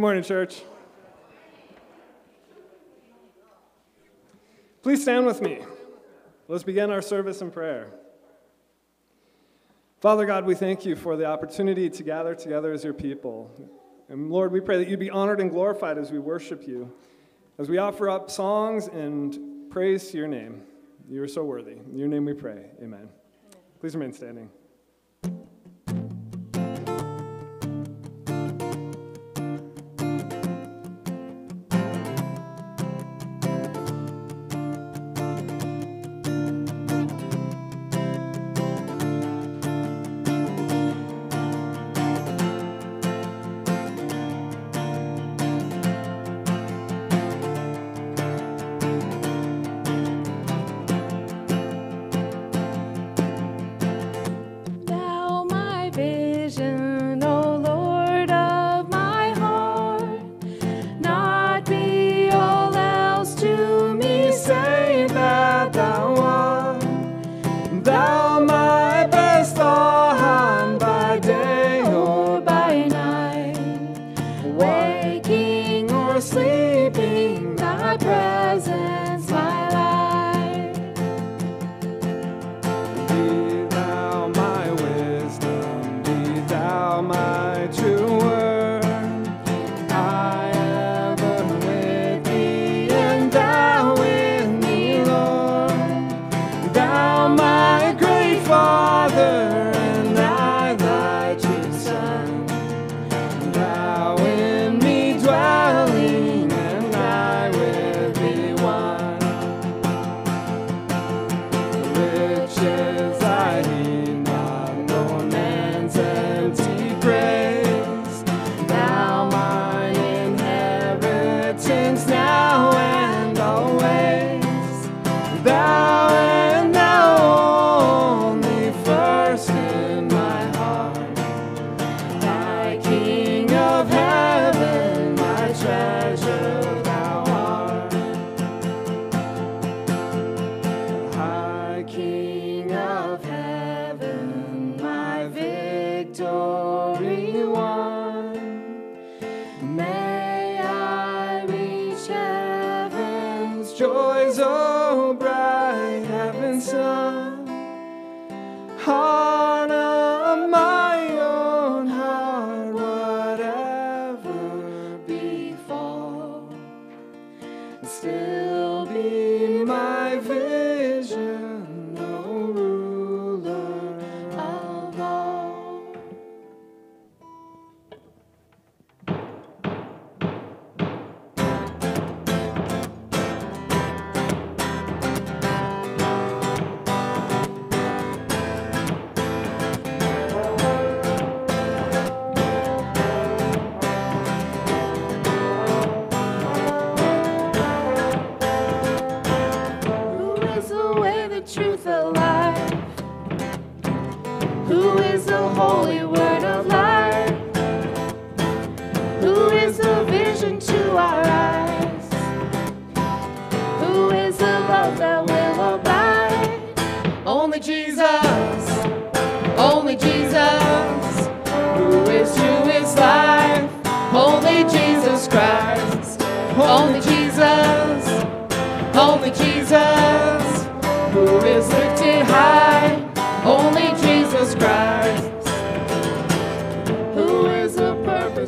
Good morning, church. Please stand with me. Let's begin our service in prayer. Father God, we thank you for the opportunity to gather together as your people. And Lord, we pray that you be honored and glorified as we worship you, as we offer up songs and praise to your name. You are so worthy. In your name we pray. Amen. Please remain standing.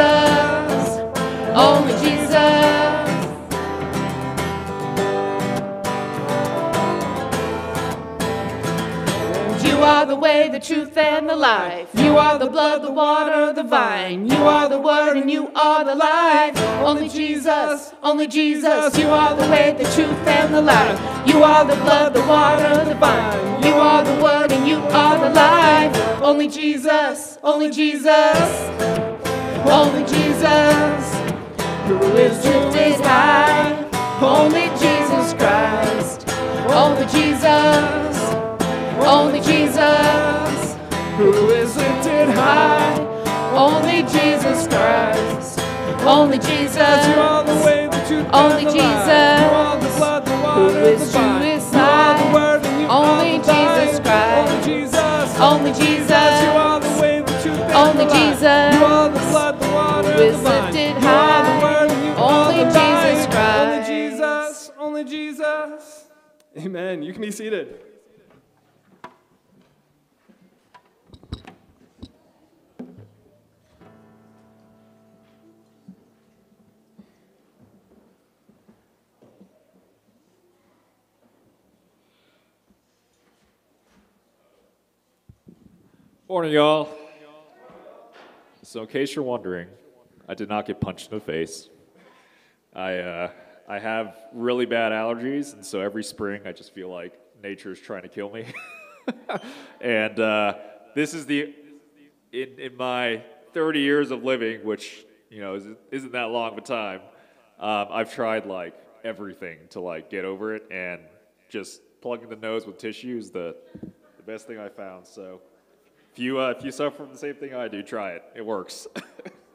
Oh, you are the way, the truth, and the life. You are the blood, the water, the vine. You are the word, and you are the life. Only Jesus, only Jesus. You are the way, the truth, and the life. You are the blood, the water, the vine. You are the word, and you are the life. only Jesus, only Jesus, who is lifted high. Only Jesus Christ, only Jesus, only Jesus, who is lifted high. Only Jesus Christ, only Jesus, You are the way, the truth, Only and the life. Jesus, You are the blood, the water, who and the true is You are the I. word, and you Only are the Jesus. Christ. Only Jesus. only You Jesus, are the way, the truth, and Only the life. Jesus, You are the blood, is the vine. lifted You are the high. word, and you Only are the vine. Jesus Christ. Only Jesus. Only Jesus. Amen. You can be seated. Morning, y'all. So, in case you're wondering, I did not get punched in the face. I uh, I have really bad allergies, and so every spring I just feel like nature is trying to kill me. and uh, this is the in in my 30 years of living, which you know isn't, that long of a time. Um, I've tried like everything to like get over it, and just plugging the nose with tissue is the the best thing I found. So. If you, uh, if you suffer from the same thing I do, try it. It works.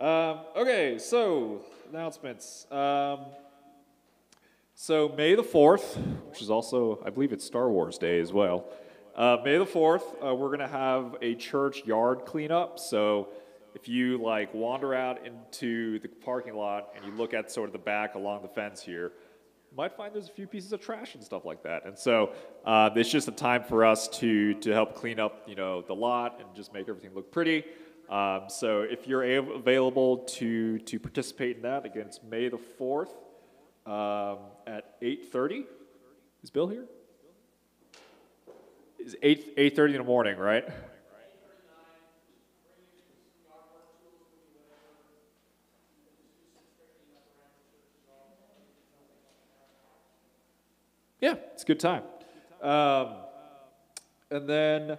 um, okay, so announcements. Um, so May the 4th, which is also, I believe it's Star Wars Day as well. Uh, May the 4th, uh, we're going to have a church yard cleanup. So if you like wander out into the parking lot and you look at sort of the back along the fence here, you might find there's a few pieces of trash and stuff like that. And so uh, it's just a time for us to to help clean up, you know, the lot and just make everything look pretty. Um, so if you're available to to participate in that, again, it's May the fourth um, at 8:30. Is Bill here? Is eight eight thirty in the morning, right? Yeah, it's a good time. Um, and then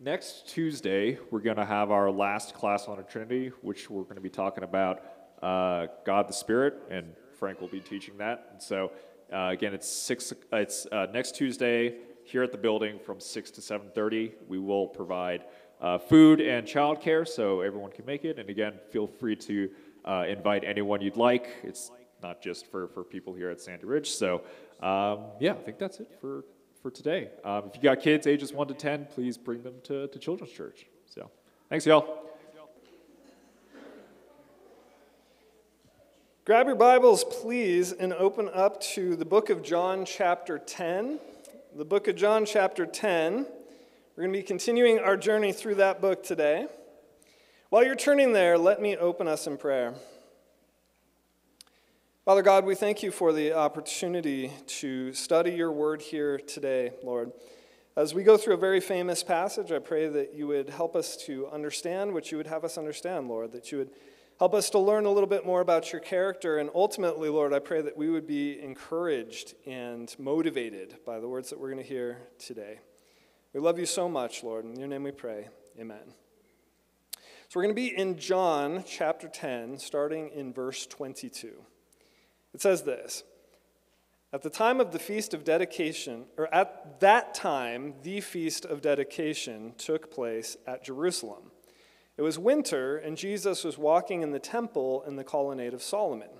next Tuesday, we're going to have our last class on Trinity, which we're going to be talking about uh, God the Spirit, and Frank will be teaching that. And so, uh, again, it's six. It's uh, next Tuesday here at the building from six to seven thirty. We will provide uh, food and childcare, so everyone can make it. And again, feel free to uh, invite anyone you'd like. It's not just for, for people here at Sandy Ridge. So, um, yeah, I think that's it for, for today. Um, if you got kids ages 1 to 10, please bring them to, to Children's Church. So, thanks, y'all. Grab your Bibles, please, and open up to the book of John, chapter 10. The book of John, chapter 10. We're going to be continuing our journey through that book today. While you're turning there, let me open us in prayer. Father God, we thank you for the opportunity to study your word here today, Lord. As we go through a very famous passage, I pray that you would help us to understand what you would have us understand, Lord, that you would help us to learn a little bit more about your character, and ultimately, Lord, I pray that we would be encouraged and motivated by the words that we're going to hear today. We love you so much, Lord. In your name we pray. Amen. So we're going to be in John chapter 10, starting in verse 22. It says this At the time of the feast of dedication, or at that time, the feast of dedication took place at Jerusalem. It was winter, and Jesus was walking in the temple in the colonnade of Solomon.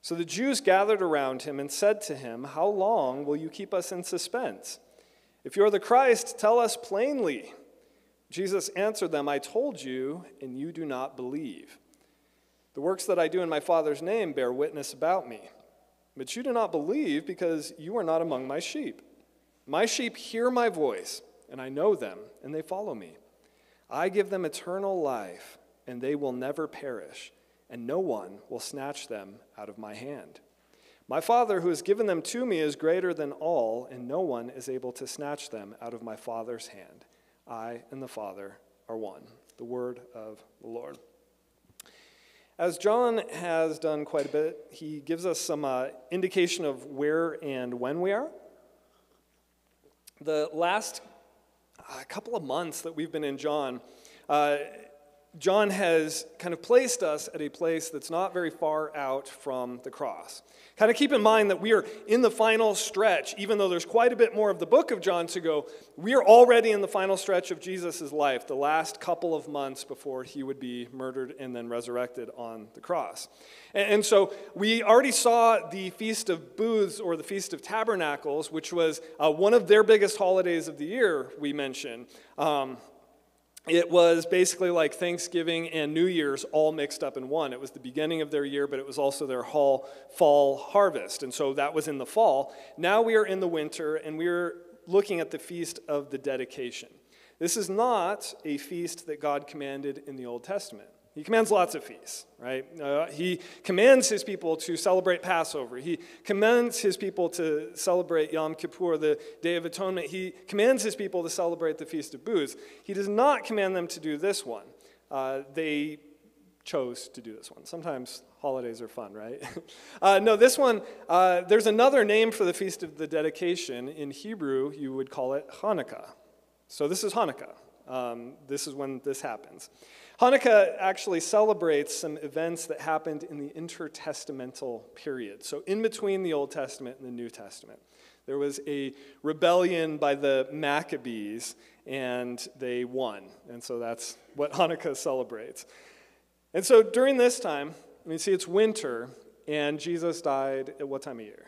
So the Jews gathered around him and said to him, How long will you keep us in suspense? If you're the Christ, tell us plainly. Jesus answered them, I told you, and you do not believe. The works that I do in my Father's name bear witness about me. But you do not believe because you are not among my sheep. My sheep hear my voice, and I know them, and they follow me. I give them eternal life, and they will never perish, and no one will snatch them out of my hand. My Father, who has given them to me, is greater than all, and no one is able to snatch them out of my Father's hand. I and the Father are one. The word of the Lord. As John has done quite a bit, he gives us some uh, indication of where and when we are. The last a couple of months that we've been in John, uh, John has kind of placed us at a place that's not very far out from the cross. Kind of keep in mind that we are in the final stretch, even though there's quite a bit more of the book of John to go. We are already in the final stretch of Jesus' life, the last couple of months before he would be murdered and then resurrected on the cross. And, so we already saw the Feast of Booths or the Feast of Tabernacles, which was uh, one of their biggest holidays of the year, we mentioned. Um, it was basically like Thanksgiving and New Year's all mixed up in one. It was the beginning of their year, but it was also their fall harvest. And so that was in the fall. Now we are in the winter, and we're looking at the Feast of the Dedication. This is not a feast that God commanded in the Old Testament. He commands lots of feasts, right? Uh, he commands his people to celebrate Passover. He commands his people to celebrate Yom Kippur, the Day of Atonement. He commands his people to celebrate the Feast of Booths. He does not command them to do this one. Uh, they chose to do this one. Sometimes holidays are fun, right? uh, no, this one, uh, there's another name for the Feast of the Dedication. In Hebrew, you would call it Hanukkah. So this is Hanukkah. Um, this is when this happens. Hanukkah actually celebrates some events that happened in the intertestamental period. So, in between the Old Testament and the New Testament, there was a rebellion by the Maccabees, and they won. And so that's what Hanukkah celebrates. And so, during this time, mean, see, it's winter, and Jesus died at what time of year?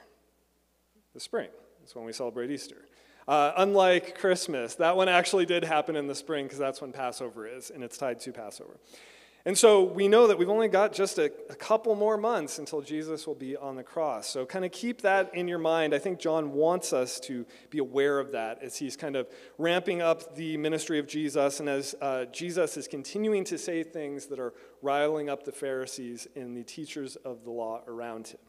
The spring. That's when we celebrate Easter. Uh, unlike Christmas, that one actually did happen in the spring because that's when Passover is, and it's tied to Passover. And so we know that we've only got just a, a, couple more months until Jesus will be on the cross. So kind of keep that in your mind. I think John wants us to be aware of that as he's kind of ramping up the ministry of Jesus and as uh, Jesus is continuing to say things that are riling up the Pharisees and the teachers of the law around him.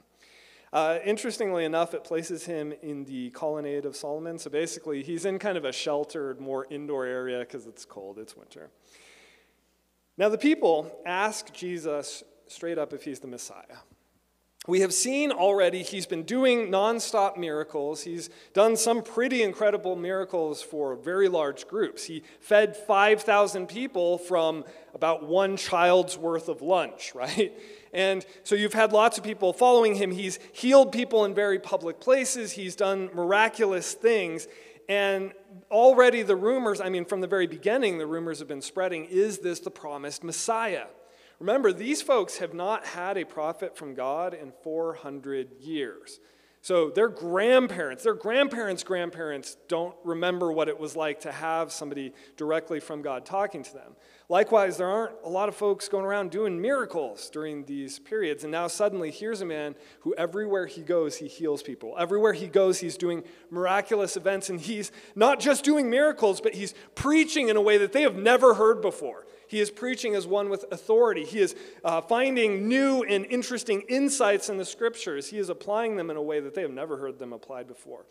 Uh, interestingly enough, it places him in the colonnade of Solomon. So basically, he's in kind of a sheltered, more indoor area because it's cold, it's winter. Now, the people ask Jesus straight up if he's the Messiah. We have seen already he's been doing nonstop miracles. He's done some pretty incredible miracles for very large groups. He fed 5,000 people from about one child's worth of lunch, right? And so you've had lots of people following him. He's healed people in very public places, he's done miraculous things. And already the rumors, I mean, from the very beginning, the rumors have been spreading is this the promised Messiah? Remember, these folks have not had a prophet from God in 400 years. So their grandparents, their grandparents' grandparents don't remember what it was like to have somebody directly from God talking to them. Likewise, there aren't a lot of folks going around doing miracles during these periods. And now suddenly, here's a man who everywhere he goes, he heals people. Everywhere he goes, he's doing miraculous events. And he's not just doing miracles, but he's preaching in a way that they have never heard before. He is preaching as one with authority. He is uh, finding new and interesting insights in the scriptures. He is applying them in a way that they have never heard them applied before.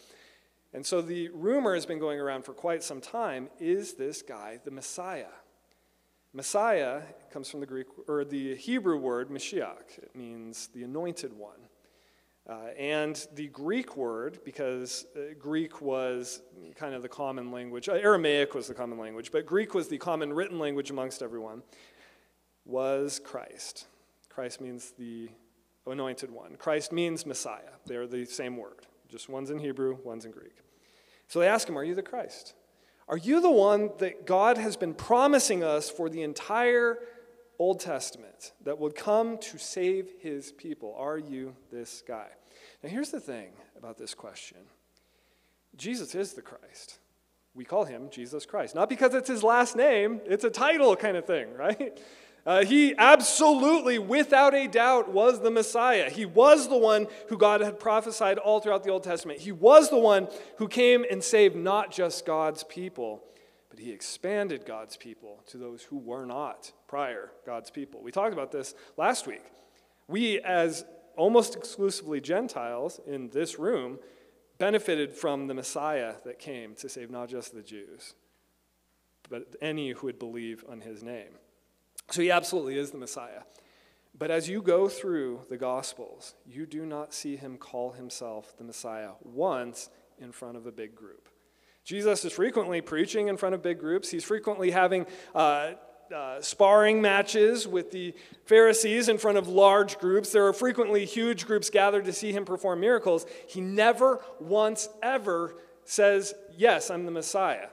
And so the rumor has been going around for quite some time is this guy the Messiah? Messiah comes from the Greek or the Hebrew word Mashiach. It means the anointed one. Uh, and the Greek word, because uh, Greek was kind of the common language, uh, Aramaic was the common language, but Greek was the common written language amongst everyone, was Christ. Christ means the anointed one. Christ means Messiah. They're the same word. Just one's in Hebrew, one's in Greek. So they ask him, Are you the Christ? Are you the one that God has been promising us for the entire Old Testament that would come to save his people? Are you this guy? Now, here's the thing about this question Jesus is the Christ. We call him Jesus Christ. Not because it's his last name, it's a title kind of thing, right? Uh, he absolutely, without a doubt, was the Messiah. He was the one who God had prophesied all throughout the Old Testament. He was the one who came and saved not just God's people, but he expanded God's people to those who were not prior God's people. We talked about this last week. We, as almost exclusively Gentiles in this room, benefited from the Messiah that came to save not just the Jews, but any who would believe on his name. So he absolutely is the Messiah. But as you go through the Gospels, you do not see him call himself the Messiah once in front of a big group. Jesus is frequently preaching in front of big groups. He's frequently having uh, uh, sparring matches with the Pharisees in front of large groups. There are frequently huge groups gathered to see him perform miracles. He never once ever says, Yes, I'm the Messiah.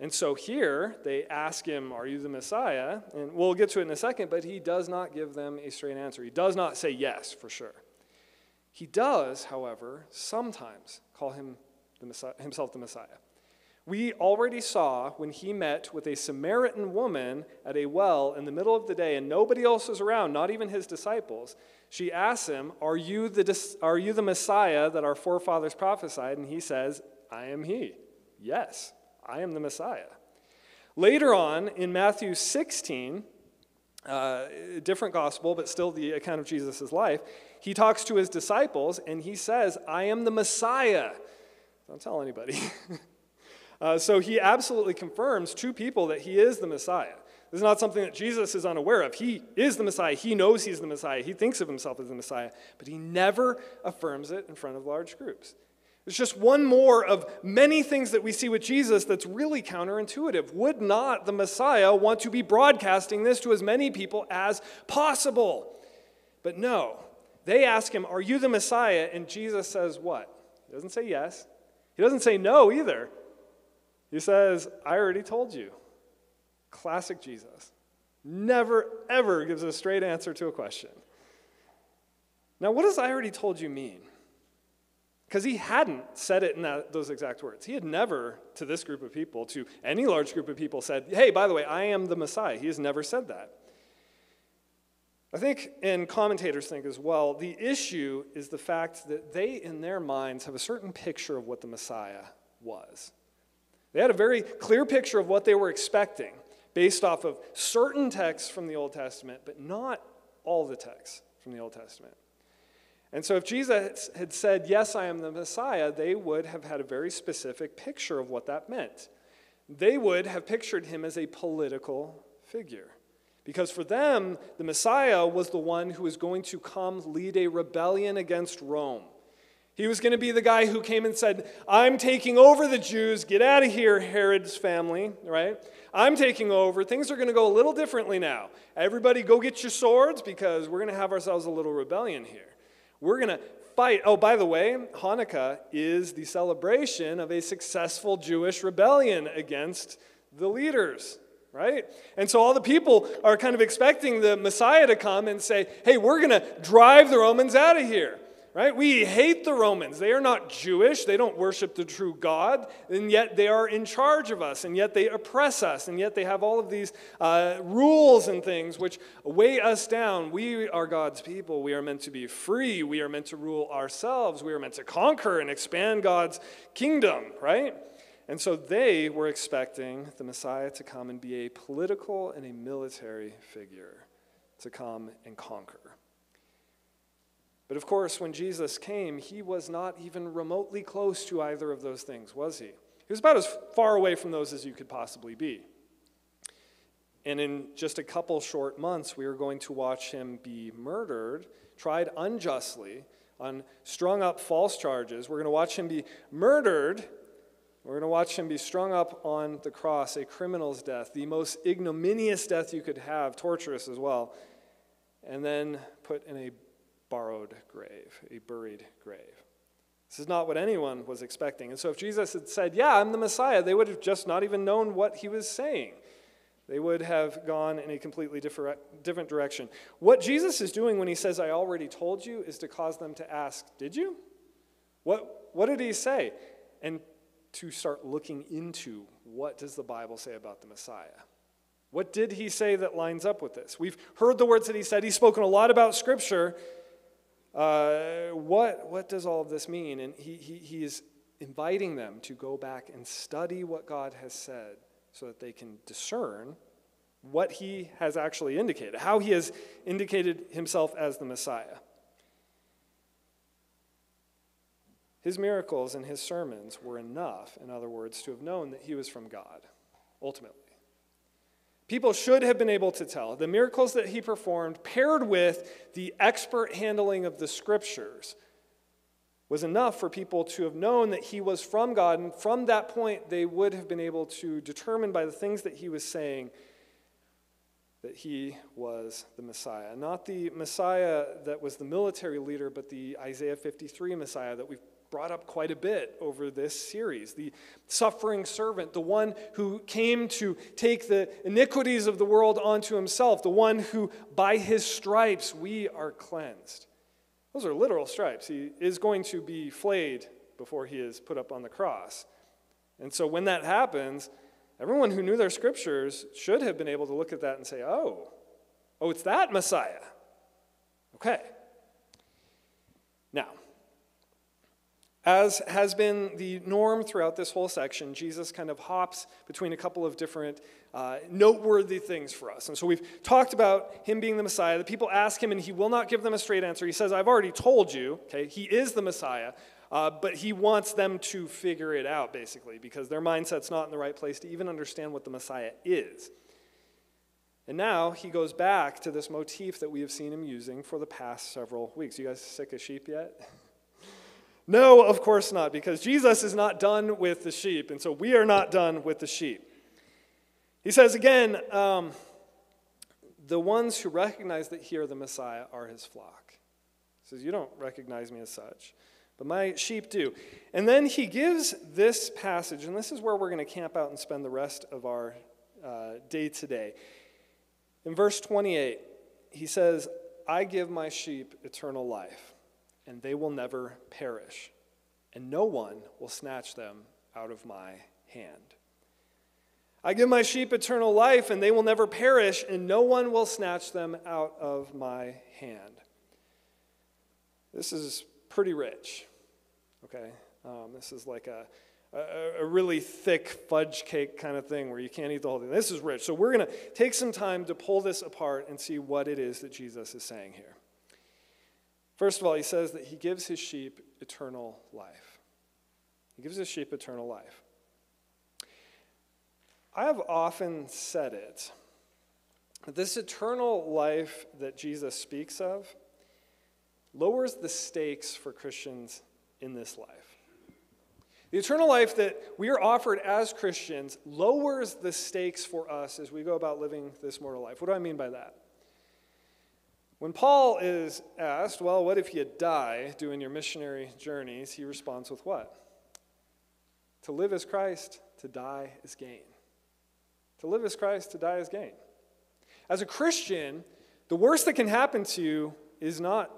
And so here they ask him, Are you the Messiah? And we'll get to it in a second, but he does not give them a straight answer. He does not say yes for sure. He does, however, sometimes call him the Messiah, himself the Messiah. We already saw when he met with a Samaritan woman at a well in the middle of the day and nobody else was around, not even his disciples. She asks him, Are you the, are you the Messiah that our forefathers prophesied? And he says, I am he. Yes, I am the Messiah. Later on in Matthew 16, uh, different gospel, but still the account of Jesus' life, he talks to his disciples and he says, I am the Messiah. Don't tell anybody. Uh, so he absolutely confirms to people that he is the Messiah. This is not something that Jesus is unaware of. He is the Messiah. He knows he's the Messiah. He thinks of himself as the Messiah, but he never affirms it in front of large groups. It's just one more of many things that we see with Jesus that's really counterintuitive. Would not the Messiah want to be broadcasting this to as many people as possible? But no. They ask him, Are you the Messiah? And Jesus says, What? He doesn't say yes. He doesn't say no either. He says, I already told you. Classic Jesus. Never, ever gives a straight answer to a question. Now, what does I already told you mean? Because he hadn't said it in that, those exact words. He had never, to this group of people, to any large group of people, said, Hey, by the way, I am the Messiah. He has never said that. I think, and commentators think as well, the issue is the fact that they, in their minds, have a certain picture of what the Messiah was. They had a very clear picture of what they were expecting based off of certain texts from the Old Testament, but not all the texts from the Old Testament. And so, if Jesus had said, Yes, I am the Messiah, they would have had a very specific picture of what that meant. They would have pictured him as a political figure. Because for them, the Messiah was the one who was going to come lead a rebellion against Rome. He was going to be the guy who came and said, I'm taking over the Jews. Get out of here, Herod's family, right? I'm taking over. Things are going to go a little differently now. Everybody, go get your swords because we're going to have ourselves a little rebellion here. We're going to fight. Oh, by the way, Hanukkah is the celebration of a successful Jewish rebellion against the leaders, right? And so all the people are kind of expecting the Messiah to come and say, hey, we're going to drive the Romans out of here right? We hate the Romans. They are not Jewish. They don't worship the true God, and yet they are in charge of us, and yet they oppress us, and yet they have all of these uh, rules and things which weigh us down. We are God's people. We are meant to be free. We are meant to rule ourselves. We are meant to conquer and expand God's kingdom, right? And so they were expecting the Messiah to come and be a political and a military figure, to come and conquer. But of course, when Jesus came, he was not even remotely close to either of those things, was he? He was about as far away from those as you could possibly be. And in just a couple short months, we are going to watch him be murdered, tried unjustly, on strung up false charges. We're going to watch him be murdered. We're going to watch him be strung up on the cross, a criminal's death, the most ignominious death you could have, torturous as well, and then put in a borrowed grave, a buried grave. This is not what anyone was expecting. And so, if Jesus had said, Yeah, I'm the Messiah, they would have just not even known what he was saying. They would have gone in a completely different, direction. What Jesus is doing when he says, I already told you, is to cause them to ask, Did you? What, what did he say? And to start looking into what does the Bible say about the Messiah? What did he say that lines up with this? We've heard the words that he said. He's spoken a lot about Scripture. Uh, what, what does all of this mean? And he, he, he is inviting them to go back and study what God has said so that they can discern what he has actually indicated, how he has indicated himself as the Messiah. His miracles and his sermons were enough, in other words, to have known that he was from God, ultimately. People should have been able to tell. The miracles that he performed, paired with the expert handling of the scriptures, was enough for people to have known that he was from God. And from that point, they would have been able to determine by the things that he was saying that he was the Messiah. Not the Messiah that was the military leader, but the Isaiah 53 Messiah that we've brought up quite a bit over this series. The suffering servant, the one who came to take the iniquities of the world onto himself, the one who by his stripes we are cleansed. Those are literal stripes. He is going to be flayed before he is put up on the cross. And so when that happens, everyone who knew their scriptures should have been able to look at that and say, oh, oh, it's that Messiah. Okay. Now, as has been the norm throughout this whole section, Jesus kind of hops between a couple of different uh, noteworthy things for us. And so we've talked about him being the Messiah. The people ask him, and he will not give them a straight answer. He says, I've already told you, okay, he is the Messiah, uh, but he wants them to figure it out, basically, because their mindset's not in the right place to even understand what the Messiah is. And now he goes back to this motif that we have seen him using for the past several weeks. You guys sick of sheep yet? No, of course not, because Jesus is not done with the sheep, and so we are not done with the sheep. He says again, um, the ones who recognize that he are the Messiah are his flock. He says, You don't recognize me as such, but my sheep do. And then he gives this passage, and this is where we're going to camp out and spend the rest of our uh, day today. In verse 28, he says, I give my sheep eternal life and they will never perish, and no one will snatch them out of my hand. I give my sheep eternal life, and they will never perish, and no one will snatch them out of my hand. This is pretty rich, okay? Um, this is like a, a, a, really thick fudge cake kind of thing where you can't eat the whole thing. This is rich. So we're going to take some time to pull this apart and see what it is that Jesus is saying here. First of all, he says that he gives his sheep eternal life. He gives his sheep eternal life. I have often said it that this eternal life that Jesus speaks of lowers the stakes for Christians in this life. The eternal life that we are offered as Christians lowers the stakes for us as we go about living this mortal life. What do I mean by that? When Paul is asked, well, what if you die doing your missionary journeys? He responds with what? To live as Christ, to die is gain. To live as Christ, to die is gain. As a Christian, the worst that can happen to you is not,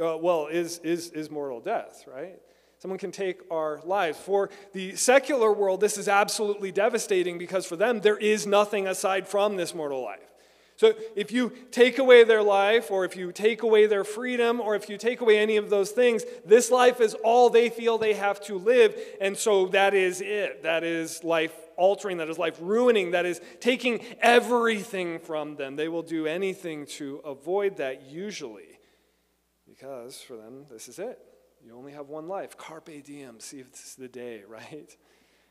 uh, well, is, is, is mortal death, right? Someone can take our lives. For the secular world, this is absolutely devastating because for them, there is nothing aside from this mortal life. So if you take away their life, or if you take away their freedom, or if you take away any of those things, this life is all they feel they have to live. And so that is it. That is life altering, that is life ruining, that is taking everything from them. They will do anything to avoid that usually, because for them, this is it. You only have one life. Carpe diem, see if this is the day, right?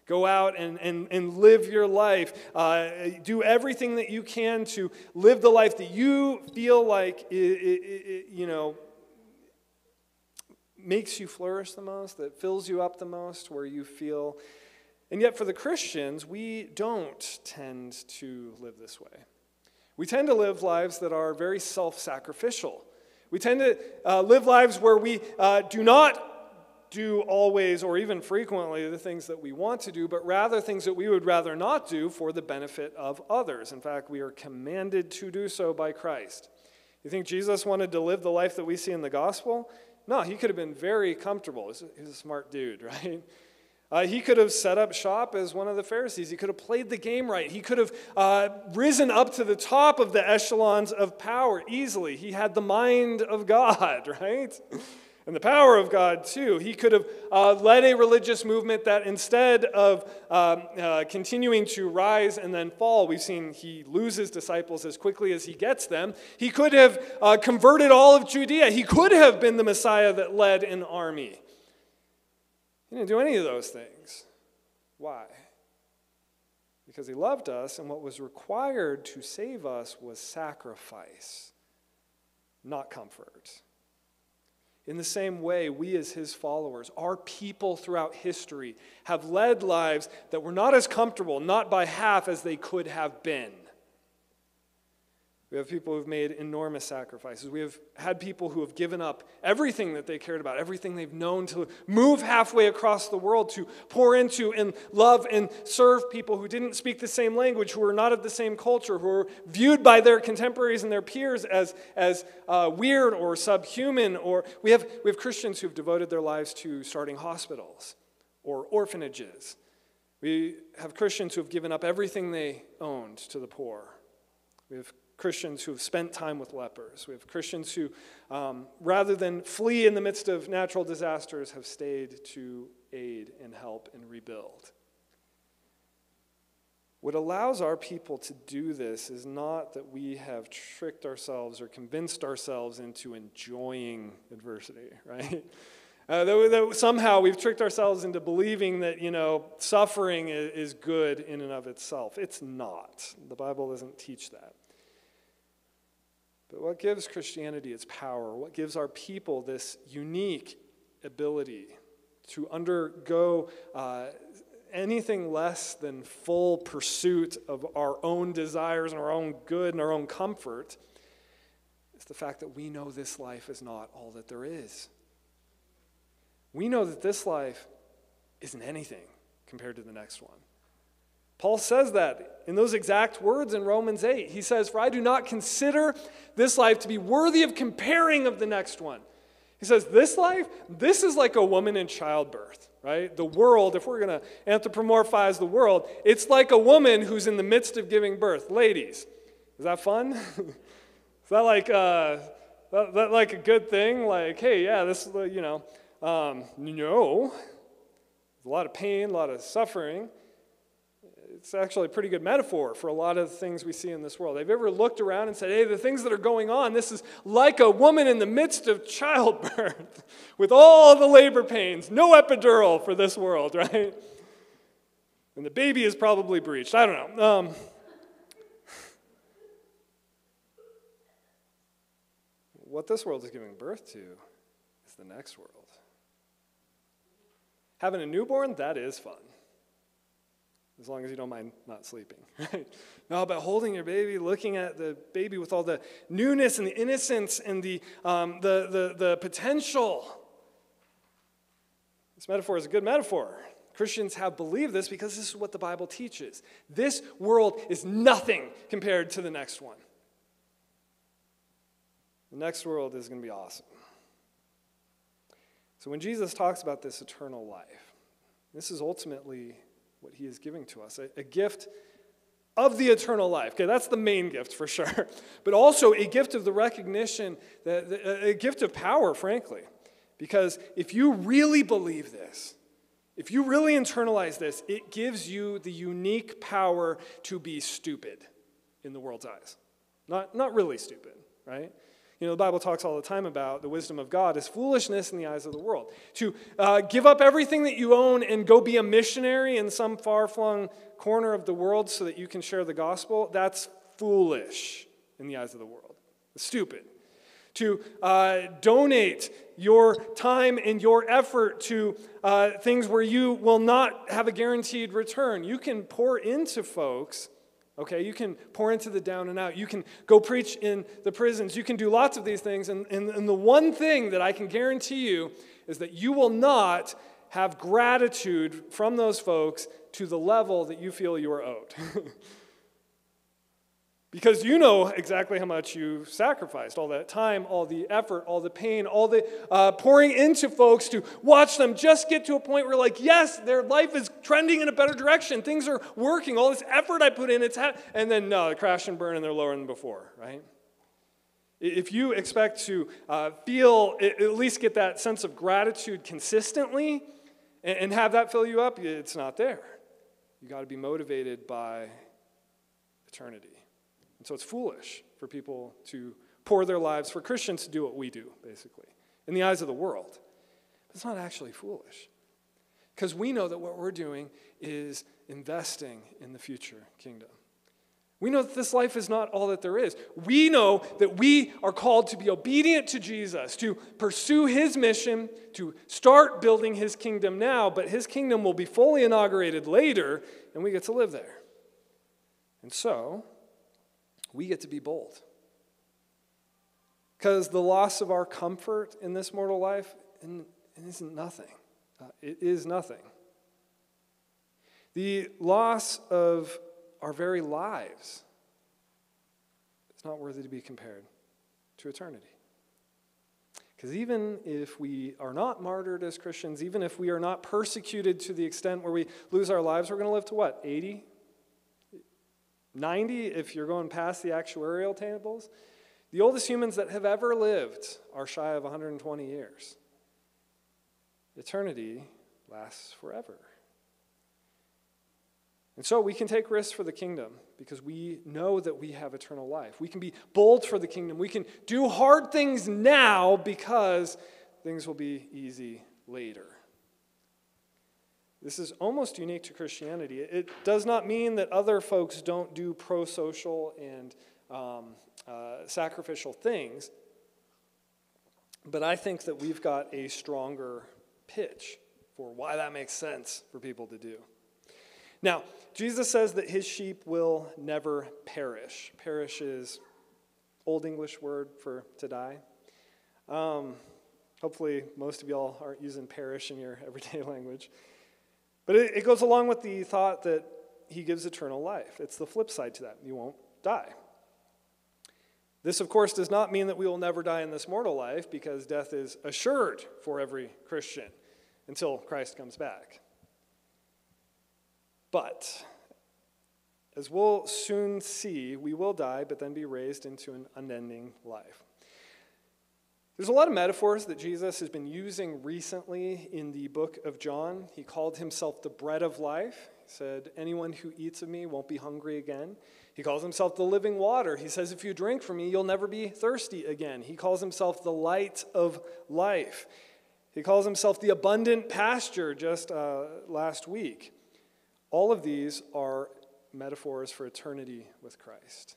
Go out and, and, and live your life. Uh, do everything that you can to live the life that you feel like, it, it, it, you know, makes you flourish the most, that fills you up the most, where you feel. And yet, for the Christians, we don't tend to live this way. We tend to live lives that are very self sacrificial. We tend to uh, live lives where we uh, do not do always or even frequently the things that we want to do, but rather things that we would rather not do for the benefit of others. In fact, we are commanded to do so by Christ. You think Jesus wanted to live the life that we see in the gospel? No, he could have been very comfortable. He's a, smart dude, right? Uh, he could have set up shop as one of the Pharisees. He could have played the game right. He could have uh, risen up to the top of the echelons of power easily. He had the mind of God, right? And the power of God, too. He could have uh, led a religious movement that instead of um, uh, continuing to rise and then fall, we've seen he loses disciples as quickly as he gets them. He could have uh, converted all of Judea. He could have been the Messiah that led an army. He didn't do any of those things. Why? Because he loved us, and what was required to save us was sacrifice, not comfort. In the same way, we as his followers, our people throughout history, have led lives that were not as comfortable, not by half as they could have been. We have people who've made enormous sacrifices. We have had people who have given up everything that they cared about, everything they've known to move halfway across the world to pour into and love and serve people who didn't speak the same language, who were not of the same culture, who were viewed by their contemporaries and their peers as, as uh, weird or subhuman. Or we have, we have Christians who've devoted their lives to starting hospitals or orphanages. We have Christians who have given up everything they owned to the poor. We have Christians who have spent time with lepers. We have Christians who, um, rather than flee in the midst of natural disasters, have stayed to aid and help and rebuild. What allows our people to do this is not that we have tricked ourselves or convinced ourselves into enjoying adversity, right? Uh, that, that somehow we've tricked ourselves into believing that, you know, suffering is, is good in and of itself. It's not. The Bible doesn't teach that. But what gives Christianity its power? What gives our people this unique ability to undergo uh, anything less than full pursuit of our own desires and our own good and our own comfort? Is the fact that we know this life is not all that there is. We know that this life isn't anything compared to the next one. Paul says that in those exact words in Romans 8. He says, For I do not consider this life to be worthy of comparing of the next one. He says, This life, this is like a woman in childbirth, right? The world, if we're going to anthropomorphize the world, it's like a woman who's in the midst of giving birth. Ladies, is that fun? is that like, uh, that, that like a good thing? Like, hey, yeah, this is, you know, um, no. A lot of pain, a lot of suffering it's actually a pretty good metaphor for a lot of the things we see in this world. Have you ever looked around and said, hey, the things that are going on, this is like a woman in the midst of childbirth with all the labor pains, no epidural for this world, right? And the baby is probably breached. I don't know. Um, what this world is giving birth to is the next world. Having a newborn, that is fun as long as you don't mind not sleeping. Right? No, but holding your baby, looking at the baby with all the newness and the innocence and the, um, the, the, the potential. This metaphor is a good metaphor. Christians have believed this because this is what the Bible teaches. This world is nothing compared to the next one. The next world is going to be awesome. So when Jesus talks about this eternal life, this is ultimately what he is giving to us a, a gift of the eternal life. Okay, that's the main gift for sure. But also a gift of the recognition, that, a gift of power, frankly. Because if you really believe this, if you really internalize this, it gives you the unique power to be stupid in the world's eyes. Not, not really stupid, right? You know, the Bible talks all the time about the wisdom of God is foolishness in the eyes of the world. To uh, give up everything that you own and go be a missionary in some far flung corner of the world so that you can share the gospel, that's foolish in the eyes of the world. It's stupid. To uh, donate your time and your effort to uh, things where you will not have a guaranteed return. You can pour into folks Okay, you can pour into the down and out. You can go preach in the prisons. You can do lots of these things. And, and, and, the one thing that I can guarantee you is that you will not have gratitude from those folks to the level that you feel you are owed. Because you know exactly how much you sacrificed all that time, all the effort, all the pain, all the uh, pouring into folks to watch them just get to a point where, like, yes, their life is trending in a better direction. Things are working. All this effort I put in, it's ha- and then no, they crash and burn and they're lower than before, right? If you expect to uh, feel, at least get that sense of gratitude consistently and, and have that fill you up, it's not there. You got to be motivated by eternity. And so it's foolish for people to pour their lives, for Christians to do what we do, basically, in the eyes of the world. But it's not actually foolish. Because we know that what we're doing is investing in the future kingdom. We know that this life is not all that there is. We know that we are called to be obedient to Jesus, to pursue his mission, to start building his kingdom now, but his kingdom will be fully inaugurated later, and we get to live there. And so, we get to be bold. Because the loss of our comfort in this mortal life isn't nothing. Uh, it is nothing. The loss of our very lives is not worthy to be compared to eternity. Because even if we are not martyred as Christians, even if we are not persecuted to the extent where we lose our lives, we're going to live to what, 80? 90 if you're going past the actuarial tables? The oldest humans that have ever lived are shy of 120 years. Eternity lasts forever. And so we can take risks for the kingdom because we know that we have eternal life. We can be bold for the kingdom. We can do hard things now because things will be easy later. This is almost unique to Christianity. It does not mean that other folks don't do pro social and um, uh, sacrificial things, but I think that we've got a stronger pitch for why that makes sense for people to do. Now, Jesus says that his sheep will never perish. Perish is Old English word for to die. Um, hopefully, most of y'all aren't using perish in your everyday language. But it, it goes along with the thought that he gives eternal life. It's the flip side to that. You won't die. This, of course, does not mean that we will never die in this mortal life because death is assured for every Christian until Christ comes back. But, as we'll soon see, we will die, but then be raised into an unending life. There's a lot of metaphors that Jesus has been using recently in the book of John. He called himself the bread of life. He said, Anyone who eats of me won't be hungry again. He calls himself the living water. He says, If you drink from me, you'll never be thirsty again. He calls himself the light of life. He calls himself the abundant pasture just uh, last week. All of these are metaphors for eternity with Christ.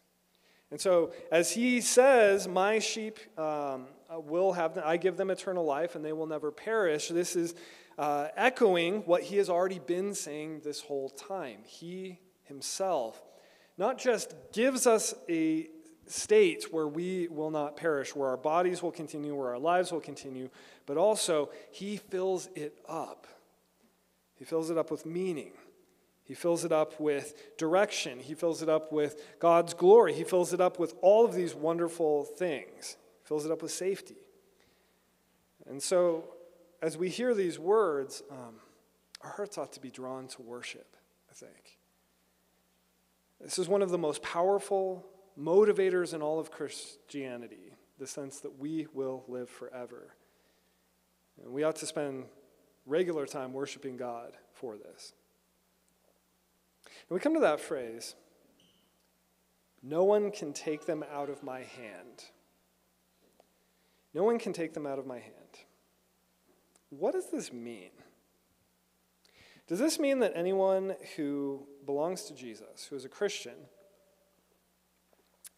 And so, as he says, My sheep um, will have, them, I give them eternal life and they will never perish, this is uh, echoing what he has already been saying this whole time. He himself not just gives us a state where we will not perish, where our bodies will continue, where our lives will continue, but also he fills it up. He fills it up with meaning. He fills it up with direction. He fills it up with God's glory. He fills it up with all of these wonderful things. Fills it up with safety. And so, as we hear these words, um, our hearts ought to be drawn to worship, I think. This is one of the most powerful motivators in all of Christianity the sense that we will live forever. And we ought to spend regular time worshiping God for this. And we come to that phrase no one can take them out of my hand. No one can take them out of my hand. What does this mean? Does this mean that anyone who belongs to Jesus, who is a Christian,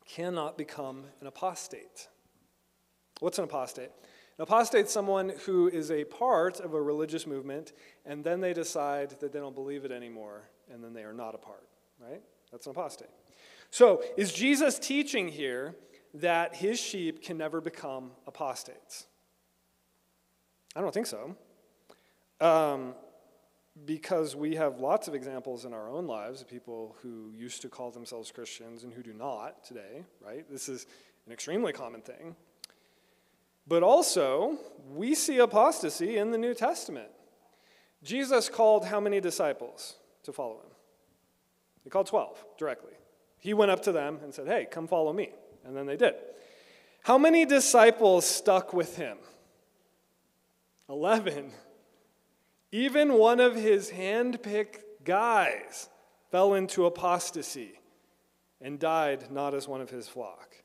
cannot become an apostate? What's an apostate? An apostate is someone who is a part of a religious movement and then they decide that they don't believe it anymore and then they are not a part, right? That's an apostate. So, is Jesus teaching here that his sheep can never become apostates? I don't think so. Um, because we have lots of examples in our own lives of people who used to call themselves Christians and who do not today, right? This is an extremely common thing. But also, we see apostasy in the New Testament. Jesus called how many disciples to follow him? He called 12 directly. He went up to them and said, Hey, come follow me. And then they did. How many disciples stuck with him? 11. Even one of his handpicked guys fell into apostasy and died not as one of his flock.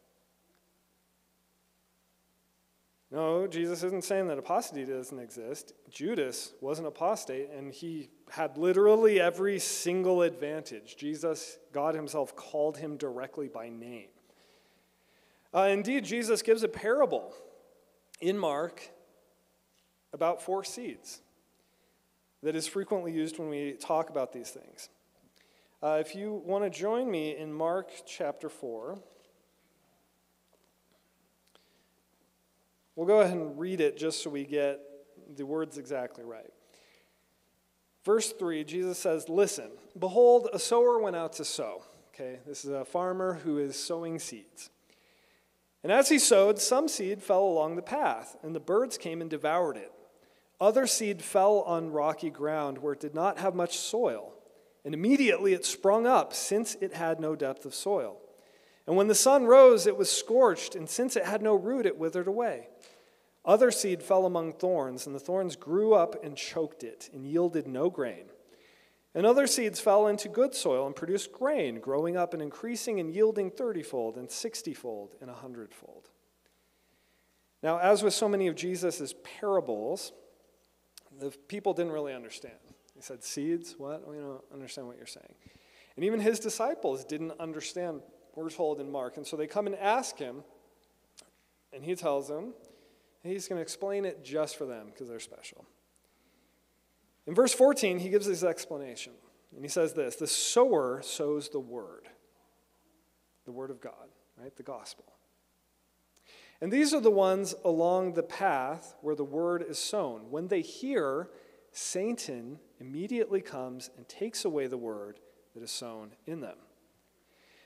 No, Jesus isn't saying that apostasy doesn't exist. Judas was an apostate, and he had literally every single advantage. Jesus, God Himself, called him directly by name. Uh, indeed, Jesus gives a parable in Mark about four seeds that is frequently used when we talk about these things. Uh, if you want to join me in Mark chapter 4, we'll go ahead and read it just so we get the words exactly right. Verse 3, Jesus says, Listen, behold, a sower went out to sow. Okay, this is a farmer who is sowing seeds. And as he sowed, some seed fell along the path, and the birds came and devoured it. Other seed fell on rocky ground where it did not have much soil, and immediately it sprung up, since it had no depth of soil. And when the sun rose, it was scorched, and since it had no root, it withered away. Other seed fell among thorns, and the thorns grew up and choked it, and yielded no grain. And other seeds fell into good soil and produced grain, growing up and increasing and yielding thirtyfold and sixtyfold and a hundredfold. Now, as with so many of Jesus' parables, the people didn't really understand. He said, Seeds? What? We don't understand what you're saying. And even his disciples didn't understand, we're told in Mark. And so they come and ask him, and he tells them, he's going to explain it just for them because they're special. In verse 14, he gives his explanation. And he says this The sower sows the word, the word of God, right? The gospel. And these are the ones along the path where the word is sown. When they hear, Satan immediately comes and takes away the word that is sown in them.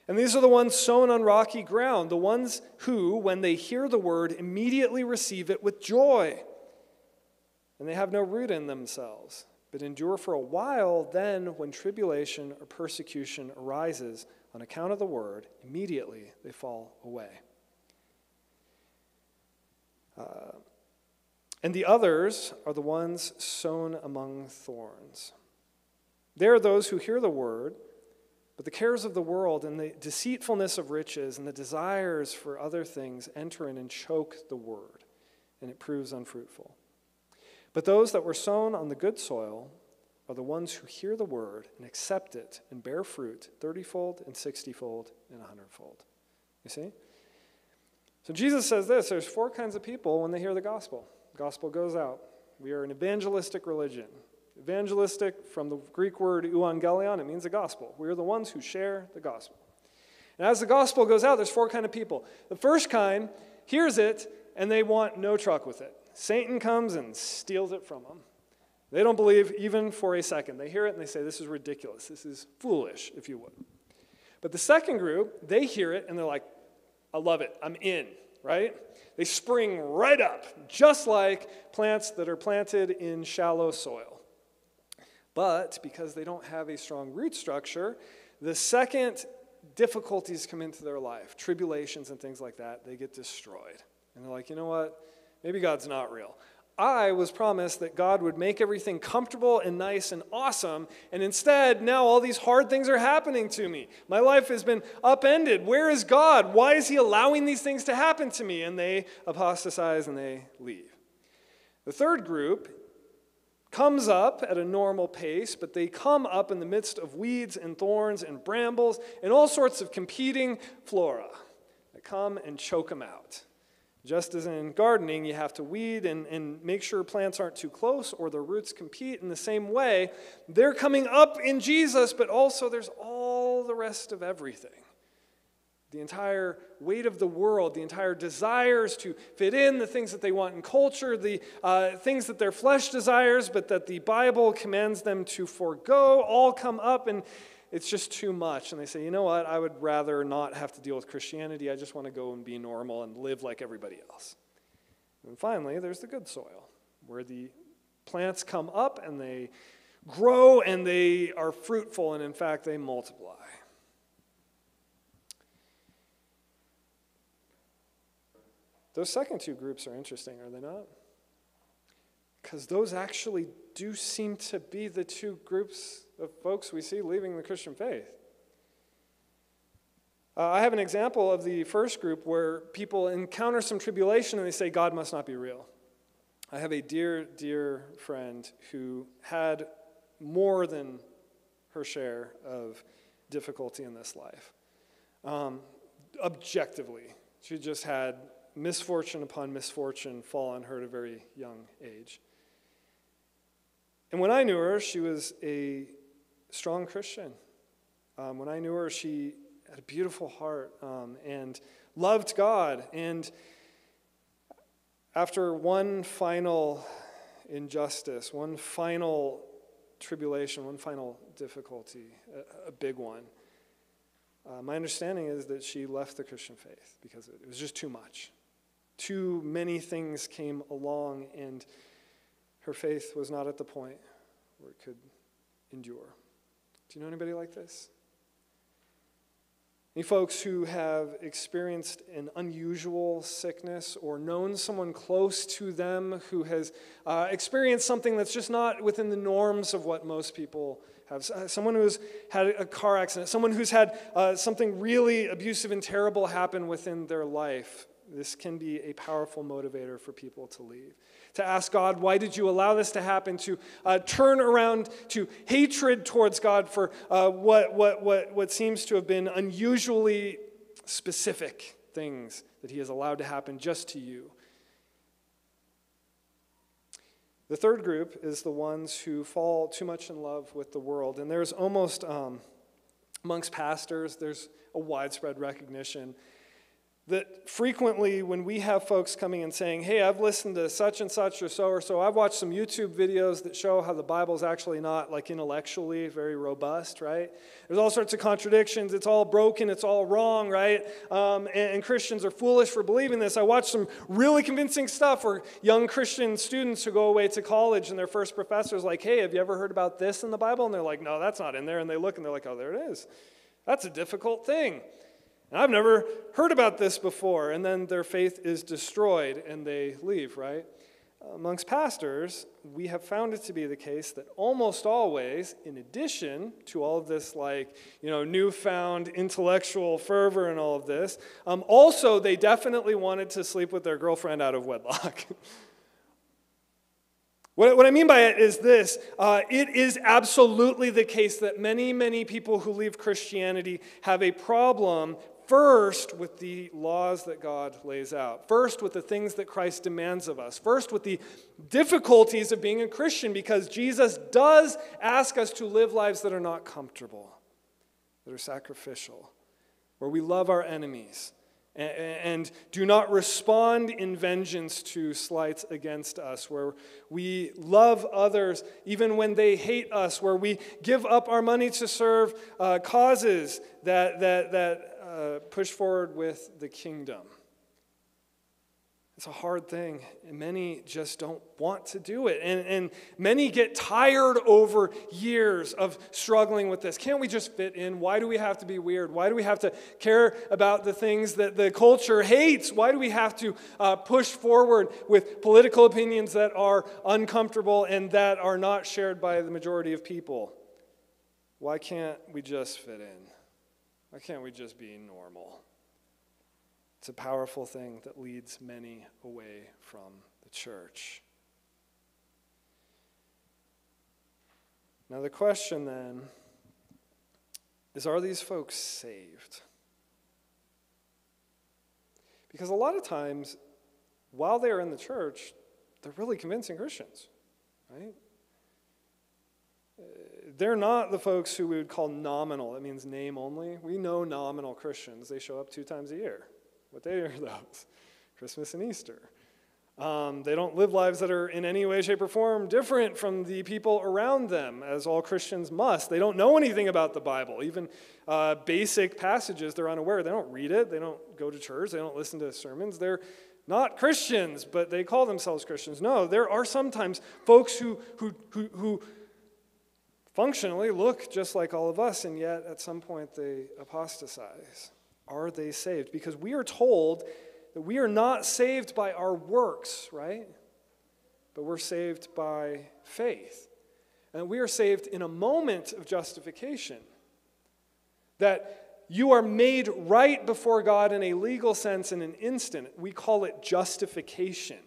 And these are the ones sown on rocky ground, the ones who, when they hear the word, immediately receive it with joy. And they have no root in themselves, but endure for a while. Then, when tribulation or persecution arises on account of the word, immediately they fall away. Uh, and the others are the ones sown among thorns. They are those who hear the word, but the cares of the world and the deceitfulness of riches and the desires for other things enter in and choke the word, and it proves unfruitful. But those that were sown on the good soil are the ones who hear the word and accept it and bear fruit thirtyfold and sixtyfold and a hundredfold. You see? So Jesus says this there's four kinds of people when they hear the gospel. The gospel goes out. We are an evangelistic religion. Evangelistic, from the Greek word euangelion, it means the gospel. We are the ones who share the gospel. And as the gospel goes out, there's four kind of people. The first kind hears it and they want no truck with it. Satan comes and steals it from them. They don't believe even for a second. They hear it and they say, This is ridiculous. This is foolish, if you would. But the second group, they hear it and they're like, I love it. I'm in, right? They spring right up, just like plants that are planted in shallow soil. But because they don't have a strong root structure, the second difficulties come into their life, tribulations and things like that, they get destroyed. And they're like, you know what? Maybe God's not real. I was promised that God would make everything comfortable and nice and awesome, and instead, now all these hard things are happening to me. My life has been upended. Where is God? Why is He allowing these things to happen to me? And they apostatize and they leave. The third group comes up at a normal pace, but they come up in the midst of weeds and thorns and brambles and all sorts of competing flora that come and choke them out. Just as in gardening, you have to weed and, and make sure plants aren't too close or the roots compete in the same way. They're coming up in Jesus, but also there's all the rest of everything. The entire weight of the world, the entire desires to fit in, the things that they want in culture, the uh, things that their flesh desires, but that the Bible commands them to forego, all come up. And it's just too much. And they say, you know what? I would rather not have to deal with Christianity. I just want to go and be normal and live like everybody else. And finally, there's the good soil, where the plants come up and they grow and they are fruitful, and in fact, they multiply. Those second two groups are interesting, are they not? Because those actually do seem to be the two groups of folks we see leaving the Christian faith. Uh, I have an example of the first group where people encounter some tribulation and they say, God must not be real. I have a dear, dear friend who had more than her share of difficulty in this life. Um, objectively, she just had misfortune upon misfortune fall on her at a very young age. And when I knew her, she was a strong Christian. Um, when I knew her, she had a beautiful heart um, and loved God. And after one final injustice, one final tribulation, one final difficulty, a, a big one, uh, my understanding is that she left the Christian faith because it was just too much. Too many things came along, and her faith was not at the point where it could endure. Do you know anybody like this? Any folks who have experienced an unusual sickness or known someone close to them who has uh, experienced something that's just not within the norms of what most people have? Uh, someone who's had a car accident, someone who's had uh, something really abusive and terrible happen within their life. This can be a powerful motivator for people to leave. To ask God, why did you allow this to happen? To uh, turn around to hatred towards God for uh, what, what, what, what seems to have been unusually specific things that He has allowed to happen just to you. The third group is the ones who fall too much in love with the world. And there's almost, um, amongst pastors, there's a widespread recognition that frequently when we have folks coming and saying, Hey, I've listened to such and such or so or so, I've watched some YouTube videos that show how the Bible's actually not like intellectually very robust, right? There's all sorts of contradictions. It's all broken. It's all wrong, right? Um, and, and Christians are foolish for believing this. I watched some really convincing stuff where young Christian students who go away to college and their first professor's like, Hey, have you ever heard about this in the Bible? And they're like, No, that's not in there. And they look and they're like, Oh, there it is. That's a difficult thing. And I've never heard about this before. And then their faith is destroyed and they leave, right? Amongst pastors, we have found it to be the case that almost always, in addition to all of this, like, you know, newfound intellectual fervor and all of this, um, also they definitely wanted to sleep with their girlfriend out of wedlock. What, what I mean by it is this uh, it is absolutely the case that many, many people who leave Christianity have a problem First, with the laws that God lays out. First, with the things that Christ demands of us. First, with the difficulties of being a Christian, because Jesus does ask us to live lives that are not comfortable, that are sacrificial, where we love our enemies and do not respond in vengeance to slights against us, where we love others even when they hate us, where we give up our money to serve uh, causes that, that, that uh, push forward with the kingdom. It's a hard thing, and many just don't want to do it. And, and many get tired over years of struggling with this. Can't we just fit in? Why do we have to be weird? Why do we have to care about the things that the culture hates? Why do we have to uh, push forward with political opinions that are uncomfortable and that are not shared by the majority of people? Why can't we just fit in? Why can't we just be normal? It's a powerful thing that leads many away from the church. Now, the question then is are these folks saved? Because a lot of times, while they're in the church, they're really convincing Christians, right? They're not the folks who we would call nominal. That means name only. We know nominal Christians. They show up two times a year. What day are those? Christmas and Easter. Um, they don't live lives that are in any way, shape, or form different from the people around them, as all Christians must. They don't know anything about the Bible, even uh, basic passages they're unaware. They don't read it, they don't go to church, they don't listen to sermons. They're not Christians, but they call themselves Christians. No, there are sometimes folks who, who, who, who functionally look just like all of us, and yet at some point they apostatize. Are they saved? Because we are told that we are not saved by our works, right? But we're saved by faith. And we are saved in a moment of justification. That you are made right before God in a legal sense in an instant. We call it justification.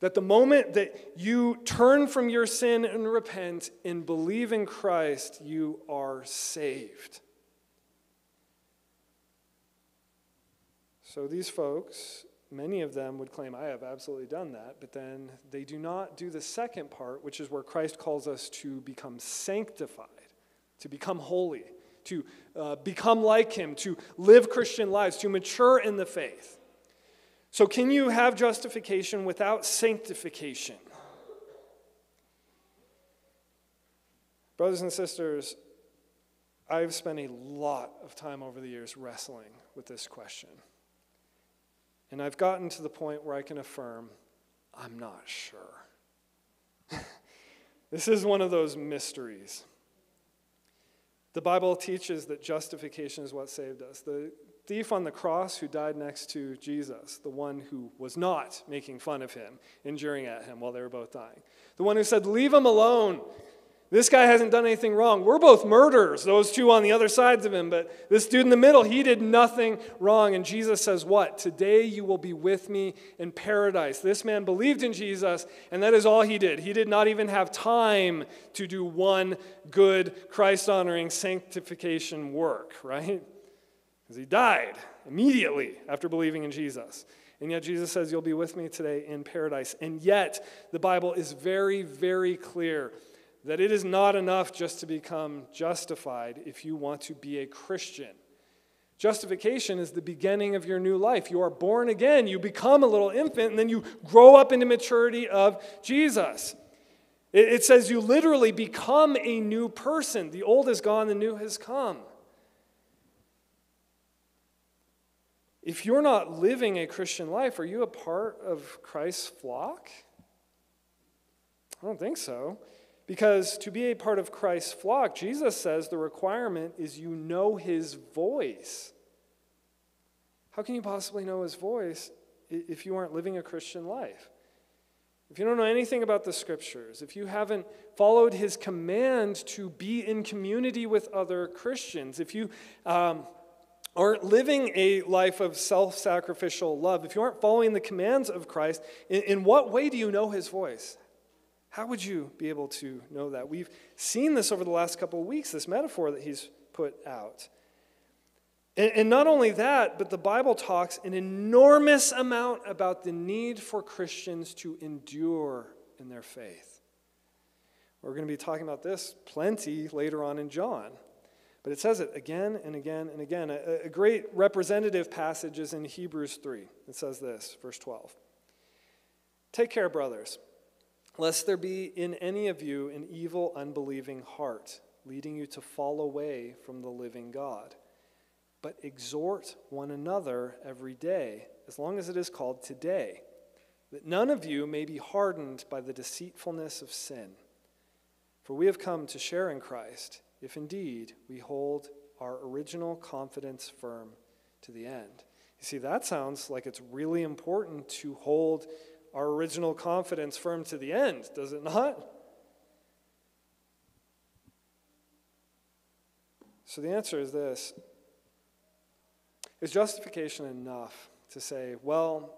That the moment that you turn from your sin and repent and believe in Christ, you are saved. So these folks, many of them would claim, I have absolutely done that, but then they do not do the second part, which is where Christ calls us to become sanctified, to become holy, to uh, become like Him, to live Christian lives, to mature in the faith. So, can you have justification without sanctification? Brothers and sisters, I've spent a lot of time over the years wrestling with this question. And I've gotten to the point where I can affirm I'm not sure. this is one of those mysteries. The Bible teaches that justification is what saved us. The thief on the cross who died next to Jesus, the one who was not making fun of him, injuring at him while they were both dying, the one who said, Leave him alone. This guy hasn't done anything wrong. We're both murderers, those two on the other sides of him, but this dude in the middle, he did nothing wrong. And Jesus says, What? Today you will be with me in paradise. This man believed in Jesus, and that is all he did. He did not even have time to do one good, Christ honoring sanctification work, right? Because he died immediately after believing in Jesus. And yet Jesus says, You'll be with me today in paradise. And yet, the Bible is very, very clear that it is not enough just to become justified if you want to be a Christian. Justification is the beginning of your new life. You are born again, you become a little infant, and then you grow up into maturity of Jesus. It, it says you literally become a new person. The old is gone, the new has come. If you're not living a Christian life, are you a part of Christ's flock? I don't think so. Because to be a part of Christ's flock, Jesus says the requirement is you know his voice. How can you possibly know his voice if you aren't living a Christian life? If you don't know anything about the scriptures, if you haven't followed his command to be in community with other Christians, if you um, aren't living a life of self sacrificial love, if you aren't following the commands of Christ, in, in what way do you know his voice? How would you be able to know that? We've seen this over the last couple of weeks, this metaphor that he's put out. And, and not only that, but the Bible talks an enormous amount about the need for Christians to endure in their faith. We're going to be talking about this plenty later on in John. But it says it again and again and again. A, a, great representative passage is in Hebrews 3. It says this, verse 12. Take care, brothers lest there be in any of you an evil, unbelieving heart, leading you to fall away from the living God. But exhort one another every day, as long as it is called today, that none of you may be hardened by the deceitfulness of sin. For we have come to share in Christ, if indeed we hold our original confidence firm to the end. You see, that sounds like it's really important to hold our original confidence firm to the end, does it not? So the answer is this Is justification enough to say, well,